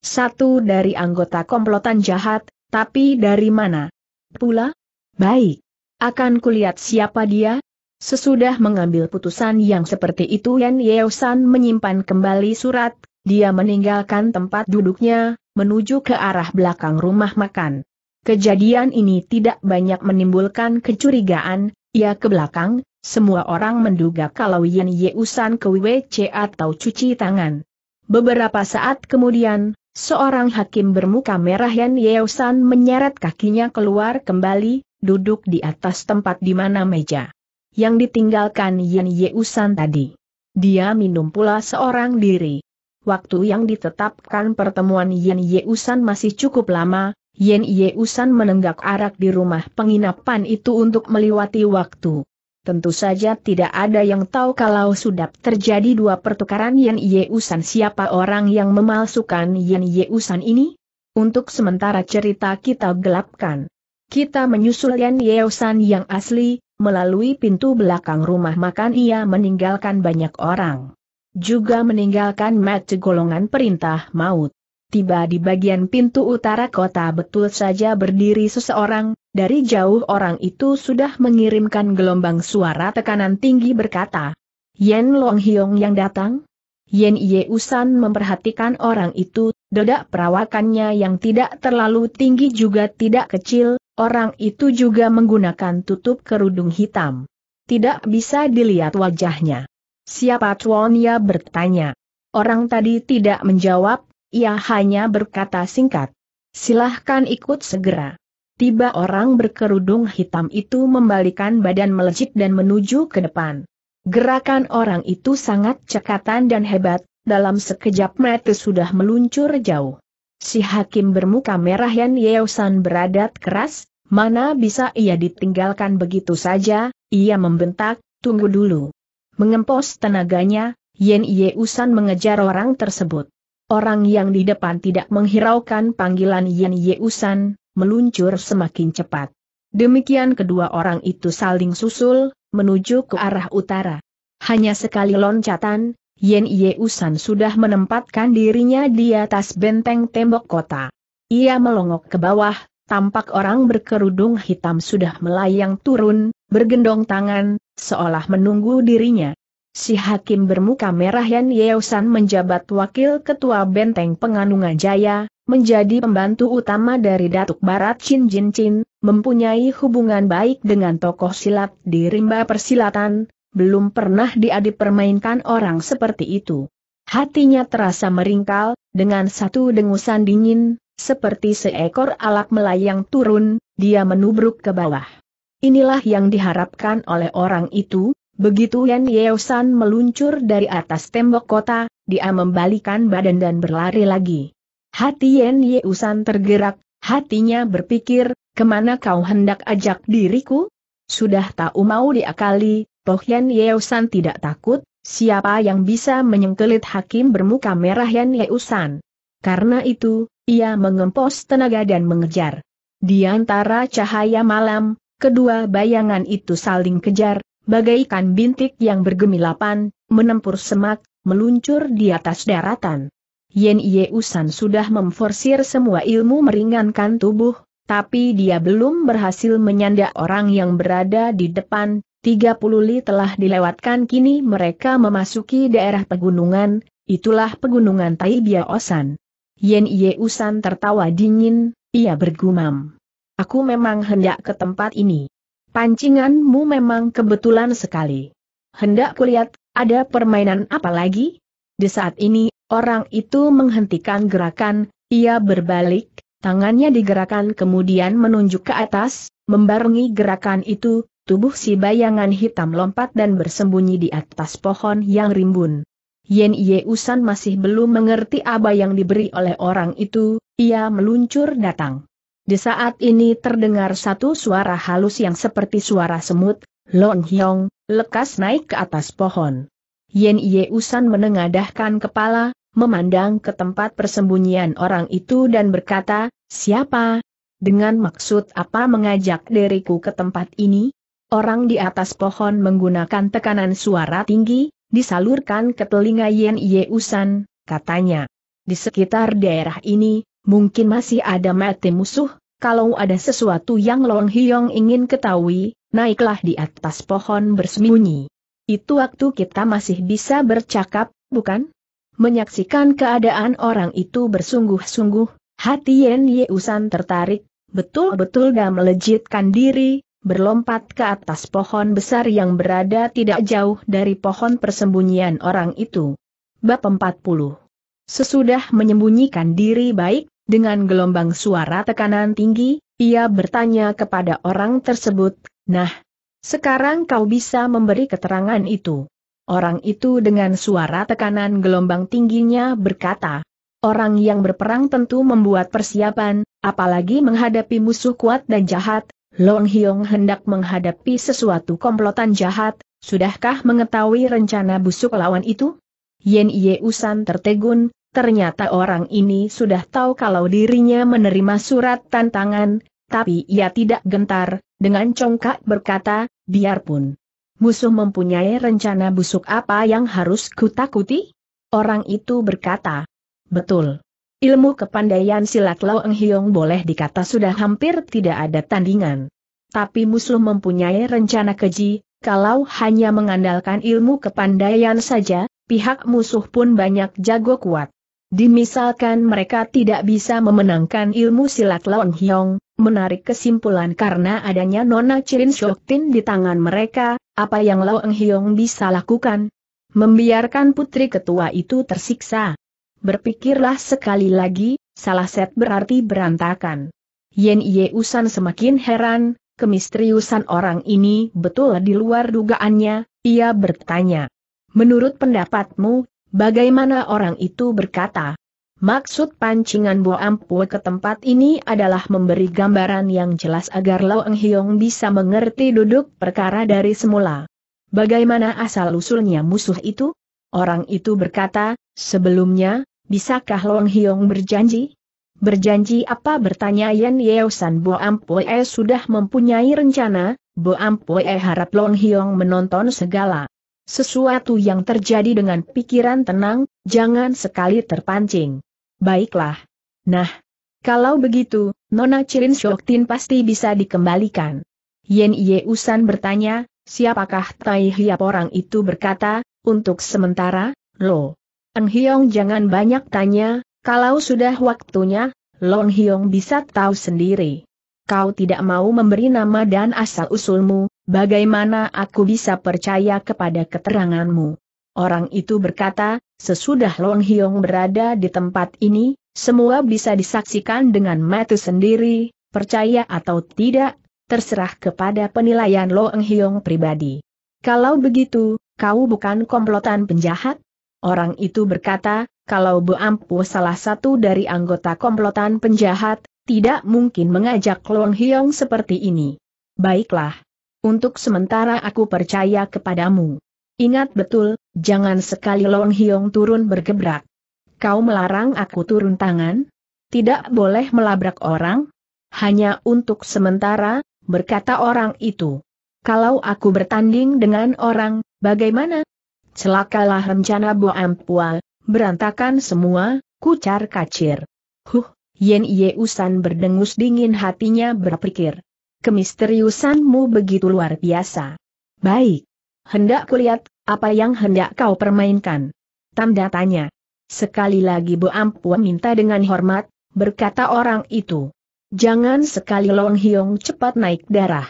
Satu dari anggota komplotan jahat, tapi dari mana? Pula? Baik. Akan kulihat siapa dia? Sesudah mengambil putusan yang seperti itu Yen Usan menyimpan kembali surat, dia meninggalkan tempat duduknya, menuju ke arah belakang rumah makan. Kejadian ini tidak banyak menimbulkan kecurigaan, ia ke belakang, semua orang menduga kalau Yen Yeusan ke WC atau cuci tangan. Beberapa saat kemudian, seorang hakim bermuka merah Yen Yeusan menyeret kakinya keluar kembali, duduk di atas tempat di mana meja. Yang ditinggalkan Yen Yeusan tadi. Dia minum pula seorang diri. Waktu yang ditetapkan pertemuan Yen Yeusan masih cukup lama, Yen Yeusan menenggak arak di rumah penginapan itu untuk melewati waktu. Tentu saja tidak ada yang tahu kalau sudah terjadi dua pertukaran Yen Yeusan siapa orang yang memalsukan Yen Yeusan ini? Untuk sementara cerita kita gelapkan. Kita menyusul Yen Yeusan yang asli, melalui pintu belakang rumah makan ia meninggalkan banyak orang juga meninggalkan mata golongan perintah maut. Tiba di bagian pintu utara kota betul saja berdiri seseorang, dari jauh orang itu sudah mengirimkan gelombang suara tekanan tinggi berkata, Yen Long Hiong yang datang? Yen Ye Usan memperhatikan orang itu, dedak perawakannya yang tidak terlalu tinggi juga tidak kecil, orang itu juga menggunakan tutup kerudung hitam. Tidak bisa dilihat wajahnya. Siapa Ya bertanya. Orang tadi tidak menjawab, ia hanya berkata singkat. Silahkan ikut segera. Tiba orang berkerudung hitam itu membalikan badan melejit dan menuju ke depan. Gerakan orang itu sangat cekatan dan hebat, dalam sekejap mata sudah meluncur jauh. Si hakim bermuka merah Yan Yeosan beradat keras, mana bisa ia ditinggalkan begitu saja, ia membentak, tunggu dulu. Mengempos tenaganya, Yen Ye Usan mengejar orang tersebut. Orang yang di depan tidak menghiraukan panggilan Yen Ye Usan, meluncur semakin cepat. Demikian kedua orang itu saling susul, menuju ke arah utara. Hanya sekali loncatan, Yen Ye Usan sudah menempatkan dirinya di atas benteng tembok kota. Ia melongok ke bawah, tampak orang berkerudung hitam sudah melayang turun, bergendong tangan, seolah menunggu dirinya. Si hakim bermuka merah Yan Yeosan menjabat wakil ketua benteng penganungan jaya, menjadi pembantu utama dari Datuk Barat Chin Jin Chin, mempunyai hubungan baik dengan tokoh silat di rimba persilatan, belum pernah dia dipermainkan orang seperti itu. Hatinya terasa meringkal, dengan satu dengusan dingin, seperti seekor alak melayang turun, dia menubruk ke bawah. Inilah yang diharapkan oleh orang itu, begitu Yan Yeosan meluncur dari atas tembok kota, dia membalikan badan dan berlari lagi. Hati Yan Yeosan tergerak, hatinya berpikir, ke mana kau hendak ajak diriku? Sudah tahu mau diakali, Toh Yan Yeosan tidak takut, siapa yang bisa menyengkelit hakim bermuka merah Yan Yeosan. Karena itu, ia mengempos tenaga dan mengejar. Di antara cahaya malam, Kedua bayangan itu saling kejar, bagaikan bintik yang bergemilapan, menempur semak, meluncur di atas daratan. Yen Usan sudah memforsir semua ilmu meringankan tubuh, tapi dia belum berhasil menyandak orang yang berada di depan, 30 li telah dilewatkan kini mereka memasuki daerah pegunungan, itulah pegunungan Taibia Osan. Yen Usan tertawa dingin, ia bergumam. Aku memang hendak ke tempat ini. Pancinganmu memang kebetulan sekali. Hendak kulihat, ada permainan apa lagi? Di saat ini, orang itu menghentikan gerakan, ia berbalik, tangannya digerakkan kemudian menunjuk ke atas, membarengi gerakan itu, tubuh si bayangan hitam lompat dan bersembunyi di atas pohon yang rimbun. Yen Usan masih belum mengerti apa yang diberi oleh orang itu, ia meluncur datang. Di saat ini terdengar satu suara halus yang seperti suara semut, Long Hyong, lekas naik ke atas pohon. Yen Ye Usan menengadahkan kepala, memandang ke tempat persembunyian orang itu dan berkata, siapa? Dengan maksud apa mengajak diriku ke tempat ini? Orang di atas pohon menggunakan tekanan suara tinggi, disalurkan ke telinga Yen Ye Usan, katanya. Di sekitar daerah ini, Mungkin masih ada mati musuh, kalau ada sesuatu yang Long Hyong ingin ketahui, naiklah di atas pohon bersembunyi. Itu waktu kita masih bisa bercakap, bukan? Menyaksikan keadaan orang itu bersungguh-sungguh, hati Yen Usan tertarik, betul-betul dan melejitkan diri, berlompat ke atas pohon besar yang berada tidak jauh dari pohon persembunyian orang itu. Bab 40 Sesudah menyembunyikan diri baik, dengan gelombang suara tekanan tinggi, ia bertanya kepada orang tersebut, Nah, sekarang kau bisa memberi keterangan itu. Orang itu dengan suara tekanan gelombang tingginya berkata, Orang yang berperang tentu membuat persiapan, apalagi menghadapi musuh kuat dan jahat, Long Hyong hendak menghadapi sesuatu komplotan jahat, sudahkah mengetahui rencana busuk lawan itu? Yen Ye Usan tertegun, Ternyata orang ini sudah tahu kalau dirinya menerima surat tantangan, tapi ia tidak gentar, dengan congkak berkata, biarpun musuh mempunyai rencana busuk apa yang harus kutakuti? Orang itu berkata, betul. Ilmu kepandaian silat Lau Eng Hiong boleh dikata sudah hampir tidak ada tandingan. Tapi musuh mempunyai rencana keji, kalau hanya mengandalkan ilmu kepandaian saja, pihak musuh pun banyak jago kuat. Dimisalkan mereka tidak bisa memenangkan ilmu silat Long Hyong, menarik kesimpulan karena adanya Nona Chirin Shoktin di tangan mereka, apa yang Long Hyong bisa lakukan? Membiarkan putri ketua itu tersiksa. Berpikirlah sekali lagi, salah set berarti berantakan. Yen Ye Usan semakin heran, kemisteriusan orang ini betul di luar dugaannya, ia bertanya. Menurut pendapatmu, Bagaimana orang itu berkata? Maksud pancingan Bo Ampue ke tempat ini adalah memberi gambaran yang jelas agar Lau Eng Hiong bisa mengerti duduk perkara dari semula. Bagaimana asal-usulnya musuh itu? Orang itu berkata, sebelumnya, bisakah Eng Hiong berjanji? Berjanji apa bertanya Yan Yeosan Bo Ampue sudah mempunyai rencana, Bo Ampue harap Long Hiong menonton segala sesuatu yang terjadi dengan pikiran tenang, jangan sekali terpancing. Baiklah. Nah, kalau begitu, Nona Cirin Shoktin pasti bisa dikembalikan. Yen Ye Usan bertanya, siapakah Tai Hiap orang itu berkata, untuk sementara, lo. Eng Hiong jangan banyak tanya, kalau sudah waktunya, Long Hiong bisa tahu sendiri. Kau tidak mau memberi nama dan asal-usulmu, Bagaimana aku bisa percaya kepada keteranganmu? Orang itu berkata, sesudah Long Hyong berada di tempat ini, semua bisa disaksikan dengan mata sendiri, percaya atau tidak, terserah kepada penilaian Lo Eng Hiong pribadi. Kalau begitu, kau bukan komplotan penjahat? Orang itu berkata, kalau Bu Ampu salah satu dari anggota komplotan penjahat, tidak mungkin mengajak Long Hiong seperti ini. Baiklah. Untuk sementara aku percaya kepadamu. Ingat betul, jangan sekali Long Hiong turun bergebrak. Kau melarang aku turun tangan? Tidak boleh melabrak orang? Hanya untuk sementara, berkata orang itu. Kalau aku bertanding dengan orang, bagaimana? Celakalah rencana Bu Ampua, berantakan semua, kucar kacir. Huh, Yen Ye Usan berdengus dingin hatinya berpikir. Kemisteriusanmu begitu luar biasa. Baik. Hendak kulihat, apa yang hendak kau permainkan? Tanda tanya. Sekali lagi Bu Ampua minta dengan hormat, berkata orang itu. Jangan sekali Long Hiong cepat naik darah.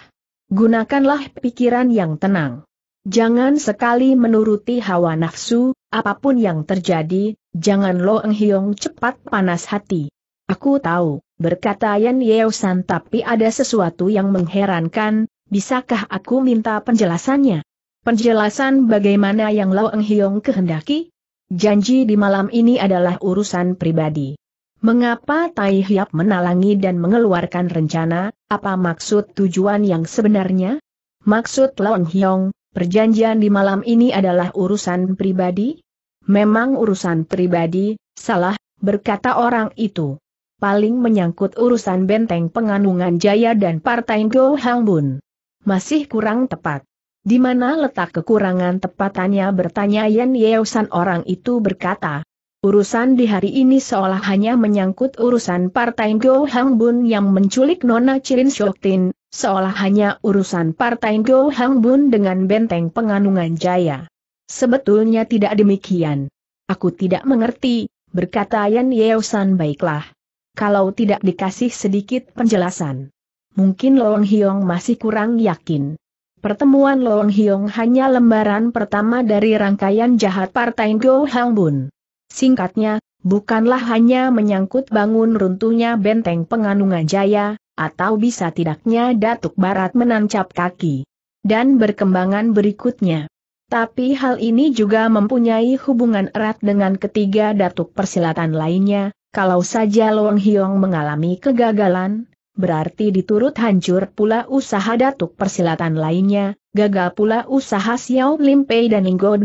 Gunakanlah pikiran yang tenang. Jangan sekali menuruti hawa nafsu, apa pun yang terjadi, jangan lo enghiong cepat panas hati. Aku tahu, berkata Yan Yeosan tapi ada sesuatu yang mengherankan, bisakah aku minta penjelasannya? Penjelasan bagaimana yang Lo Enghiong kehendaki? Janji di malam ini adalah urusan pribadi. Mengapa Tai Hiap menalangi dan mengeluarkan rencana, apa maksud tujuan yang sebenarnya? Maksud Lawan Hyong, perjanjian di malam ini adalah urusan pribadi? Memang urusan pribadi, salah, berkata orang itu. Paling menyangkut urusan benteng penganungan jaya dan partai Go Hang Bun. Masih kurang tepat. Di mana letak kekurangan tepatannya bertanya Yan Yeosan orang itu berkata, Urusan di hari ini seolah hanya menyangkut urusan Partai Go Hang Bun yang menculik Nona Chirin Shoktin, seolah hanya urusan Partai Go Hang Bun dengan benteng penganungan jaya. Sebetulnya tidak demikian. Aku tidak mengerti, berkata Yan Yeosan baiklah. Kalau tidak dikasih sedikit penjelasan. Mungkin Long Hyong masih kurang yakin. Pertemuan Long Hyong hanya lembaran pertama dari rangkaian jahat Partai Go Hang Bun. Singkatnya, bukanlah hanya menyangkut bangun runtuhnya benteng penganungan jaya, atau bisa tidaknya Datuk Barat menancap kaki. Dan berkembangan berikutnya. Tapi hal ini juga mempunyai hubungan erat dengan ketiga datuk persilatan lainnya, kalau saja Long Hiong mengalami kegagalan, berarti diturut hancur pula usaha datuk persilatan lainnya, gagal pula usaha Xiao Lim Pei dan Inggo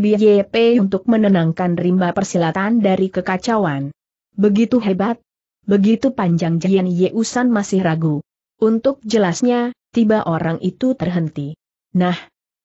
Pei untuk menenangkan rimba persilatan dari kekacauan. Begitu hebat, begitu panjang Jian Usan masih ragu. Untuk jelasnya, tiba orang itu terhenti. Nah,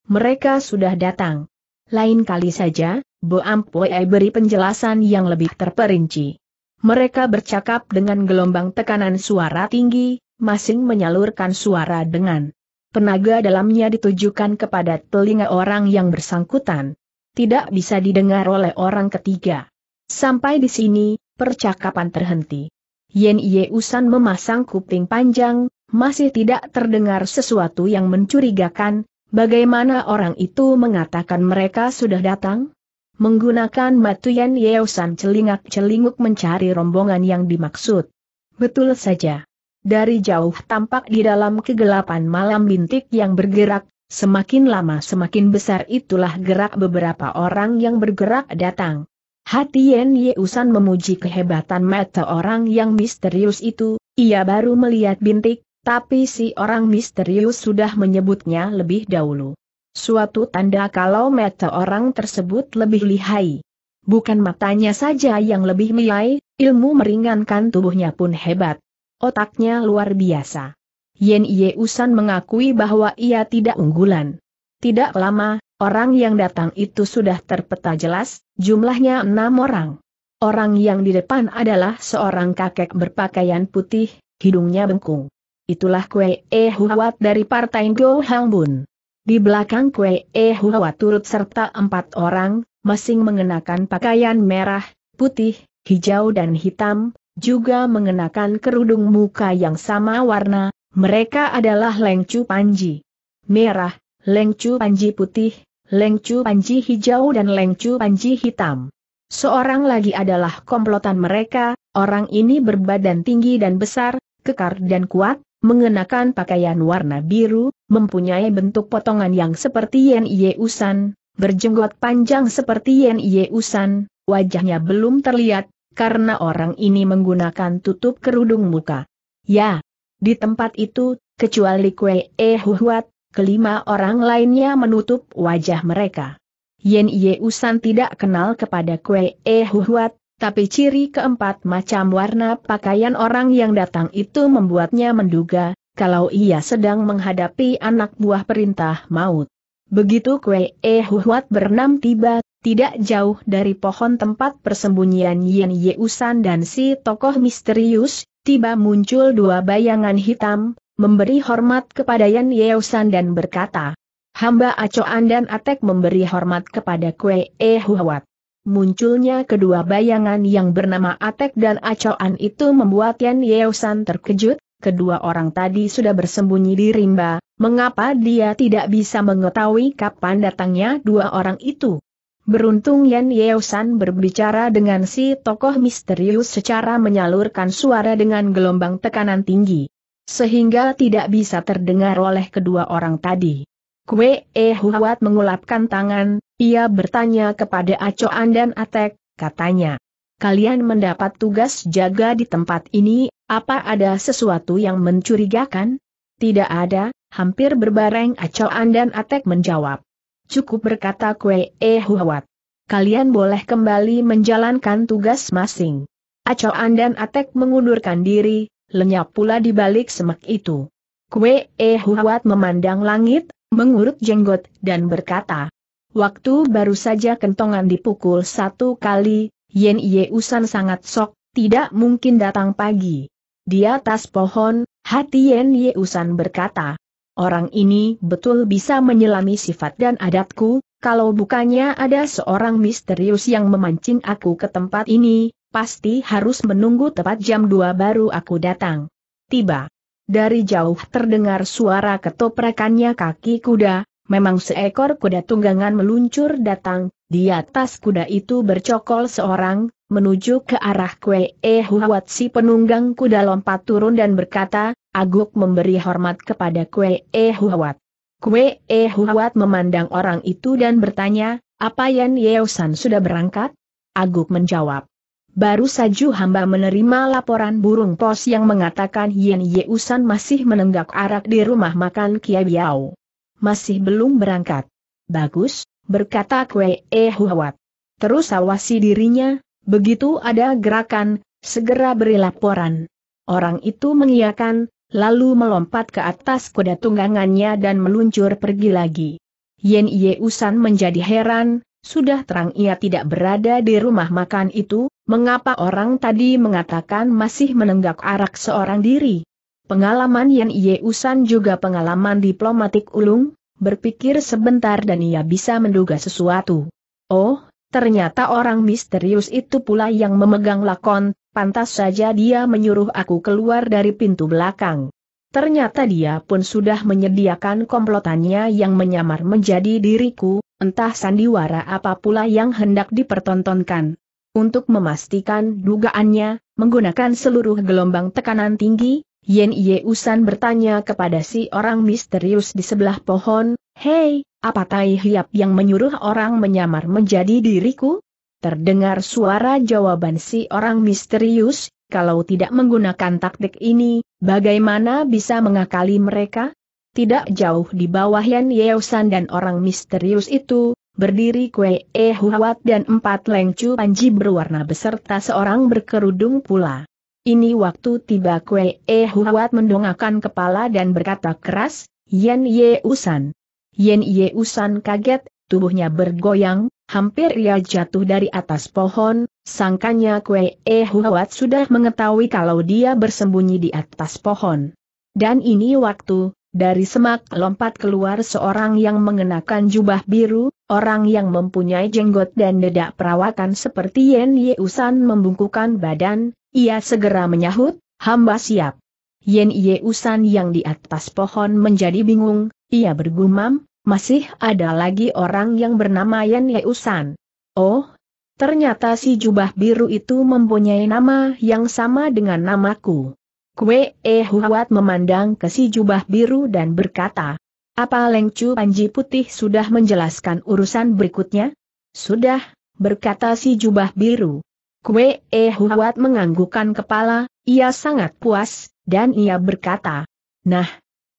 mereka sudah datang. Lain kali saja, Bo Ampoi beri penjelasan yang lebih terperinci. Mereka bercakap dengan gelombang tekanan suara tinggi, masing menyalurkan suara dengan tenaga dalamnya ditujukan kepada telinga orang yang bersangkutan. Tidak bisa didengar oleh orang ketiga. Sampai di sini, percakapan terhenti. Yen Ye Usan memasang kuping panjang, masih tidak terdengar sesuatu yang mencurigakan, bagaimana orang itu mengatakan mereka sudah datang? Menggunakan matu Yen Ye Usan celingak-celinguk mencari rombongan yang dimaksud. Betul saja. Dari jauh tampak di dalam kegelapan malam bintik yang bergerak, semakin lama semakin besar itulah gerak beberapa orang yang bergerak datang. Hati Yen Yeusan memuji kehebatan mata orang yang misterius itu, ia baru melihat bintik, tapi si orang misterius sudah menyebutnya lebih dahulu. Suatu tanda kalau mata orang tersebut lebih lihai. Bukan matanya saja yang lebih lihai, ilmu meringankan tubuhnya pun hebat. Otaknya luar biasa. Yen Ye Usan mengakui bahwa ia tidak unggulan. Tidak lama, orang yang datang itu sudah terpeta jelas, jumlahnya enam orang. Orang yang di depan adalah seorang kakek berpakaian putih, hidungnya bengkung. Itulah Kue E Huwat dari Partai Go Hang Bun. Di belakang Kue E Huwat turut serta empat orang, masing mengenakan pakaian merah, putih, hijau dan hitam, juga mengenakan kerudung muka yang sama warna, mereka adalah Lengcu Panji. Merah, Lengcu Panji putih, Lengcu Panji hijau dan Lengcu Panji hitam. Seorang lagi adalah komplotan mereka, orang ini berbadan tinggi dan besar, kekar dan kuat, mengenakan pakaian warna biru, mempunyai bentuk potongan yang seperti Yen Usan, berjenggot panjang seperti Yen Usan, wajahnya belum terlihat, karena orang ini menggunakan tutup kerudung muka. Ya, di tempat itu, kecuali Kue E Huat, kelima orang lainnya menutup wajah mereka. Yen Usan tidak kenal kepada Kue E Huat, tapi ciri keempat macam warna pakaian orang yang datang itu membuatnya menduga, kalau ia sedang menghadapi anak buah perintah maut. Begitu Kue E Huat bernam tiba, tidak jauh dari pohon tempat persembunyian Yen Yeusan dan si tokoh misterius, tiba muncul dua bayangan hitam, memberi hormat kepada Yen Yeusan dan berkata, Hamba Acoan dan Atek memberi hormat kepada Kue E Huat. Munculnya kedua bayangan yang bernama Atek dan Acoan itu membuat Yen Yeusan terkejut, kedua orang tadi sudah bersembunyi di rimba, mengapa dia tidak bisa mengetahui kapan datangnya dua orang itu? Beruntung Yan Yeosan berbicara dengan si tokoh misterius secara menyalurkan suara dengan gelombang tekanan tinggi. Sehingga tidak bisa terdengar oleh kedua orang tadi. Kue E Huat mengulapkan tangan, ia bertanya kepada Acoan dan Atek, katanya. Kalian mendapat tugas jaga di tempat ini, apa ada sesuatu yang mencurigakan? Tidak ada, hampir berbareng Acoan dan Atek menjawab. Cukup berkata Kue E Huat. Kalian boleh kembali menjalankan tugas masing. Acoan dan Atek mengundurkan diri, lenyap pula di balik semak itu. Kue E Huat memandang langit, mengurut jenggot, dan berkata, Waktu baru saja kentongan dipukul satu kali, Yen Usan sangat sok, tidak mungkin datang pagi. Di atas pohon, hati Yen Usan berkata, orang ini betul bisa menyelami sifat dan adatku, kalau bukannya ada seorang misterius yang memancing aku ke tempat ini, pasti harus menunggu tepat jam 2 baru aku datang. Tiba. Dari jauh terdengar suara ketoprakannya kaki kuda, memang seekor kuda tunggangan meluncur datang, di atas kuda itu bercokol seorang, menuju ke arah Kue E Huat si penunggang kuda lompat turun dan berkata, Aguk memberi hormat kepada Kue E Huat. Kue E Huat memandang orang itu dan bertanya, apa Yan Yeosan sudah berangkat? Aguk menjawab. Baru saja hamba menerima laporan burung pos yang mengatakan Yan Yeusan masih menenggak arak di rumah makan Kia Biao masih belum berangkat. Bagus, berkata Kue E Huat. Terus awasi dirinya, begitu ada gerakan, segera beri laporan. Orang itu mengiyakan, lalu melompat ke atas kuda tunggangannya dan meluncur pergi lagi. Yen Ye Usan menjadi heran, sudah terang ia tidak berada di rumah makan itu, mengapa orang tadi mengatakan masih menenggak arak seorang diri? Pengalaman Yan Usan juga pengalaman diplomatik ulung, berpikir sebentar dan ia bisa menduga sesuatu. Oh, ternyata orang misterius itu pula yang memegang lakon, pantas saja dia menyuruh aku keluar dari pintu belakang. Ternyata dia pun sudah menyediakan komplotannya yang menyamar menjadi diriku, entah sandiwara apa pula yang hendak dipertontonkan. Untuk memastikan dugaannya, menggunakan seluruh gelombang tekanan tinggi, Yen Usan bertanya kepada si orang misterius di sebelah pohon, Hei, apa Tai Hiap yang menyuruh orang menyamar menjadi diriku? Terdengar suara jawaban si orang misterius, kalau tidak menggunakan taktik ini, bagaimana bisa mengakali mereka? Tidak jauh di bawah Yan Usan dan orang misterius itu, berdiri Kue E Huat dan empat lengcu panji berwarna beserta seorang berkerudung pula. Ini waktu tiba Kue E Huat mendongakkan kepala dan berkata keras, Yen Ye Usan. Yen Ye Usan kaget, tubuhnya bergoyang, hampir ia jatuh dari atas pohon, sangkanya Kue E Huat sudah mengetahui kalau dia bersembunyi di atas pohon. Dan ini waktu, dari semak lompat keluar seorang yang mengenakan jubah biru, orang yang mempunyai jenggot dan dedak perawakan seperti Yen Ye Usan membungkukan badan, ia segera menyahut, hamba siap. Yen Ye Usan yang di atas pohon menjadi bingung, ia bergumam, masih ada lagi orang yang bernama Yen Ye Usan. Oh, ternyata si jubah biru itu mempunyai nama yang sama dengan namaku. Kue E Huat memandang ke si jubah biru dan berkata, apa Leng Chu Panji Putih sudah menjelaskan urusan berikutnya? Sudah, berkata si jubah biru. Kue E Huat menganggukkan kepala, ia sangat puas, dan ia berkata, Nah,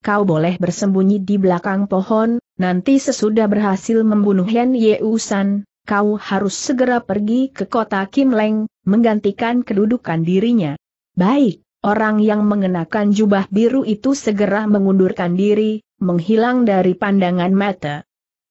kau boleh bersembunyi di belakang pohon, nanti sesudah berhasil membunuh Yan Yeusan, kau harus segera pergi ke kota Kim Leng, menggantikan kedudukan dirinya. Baik, orang yang mengenakan jubah biru itu segera mengundurkan diri, menghilang dari pandangan mata.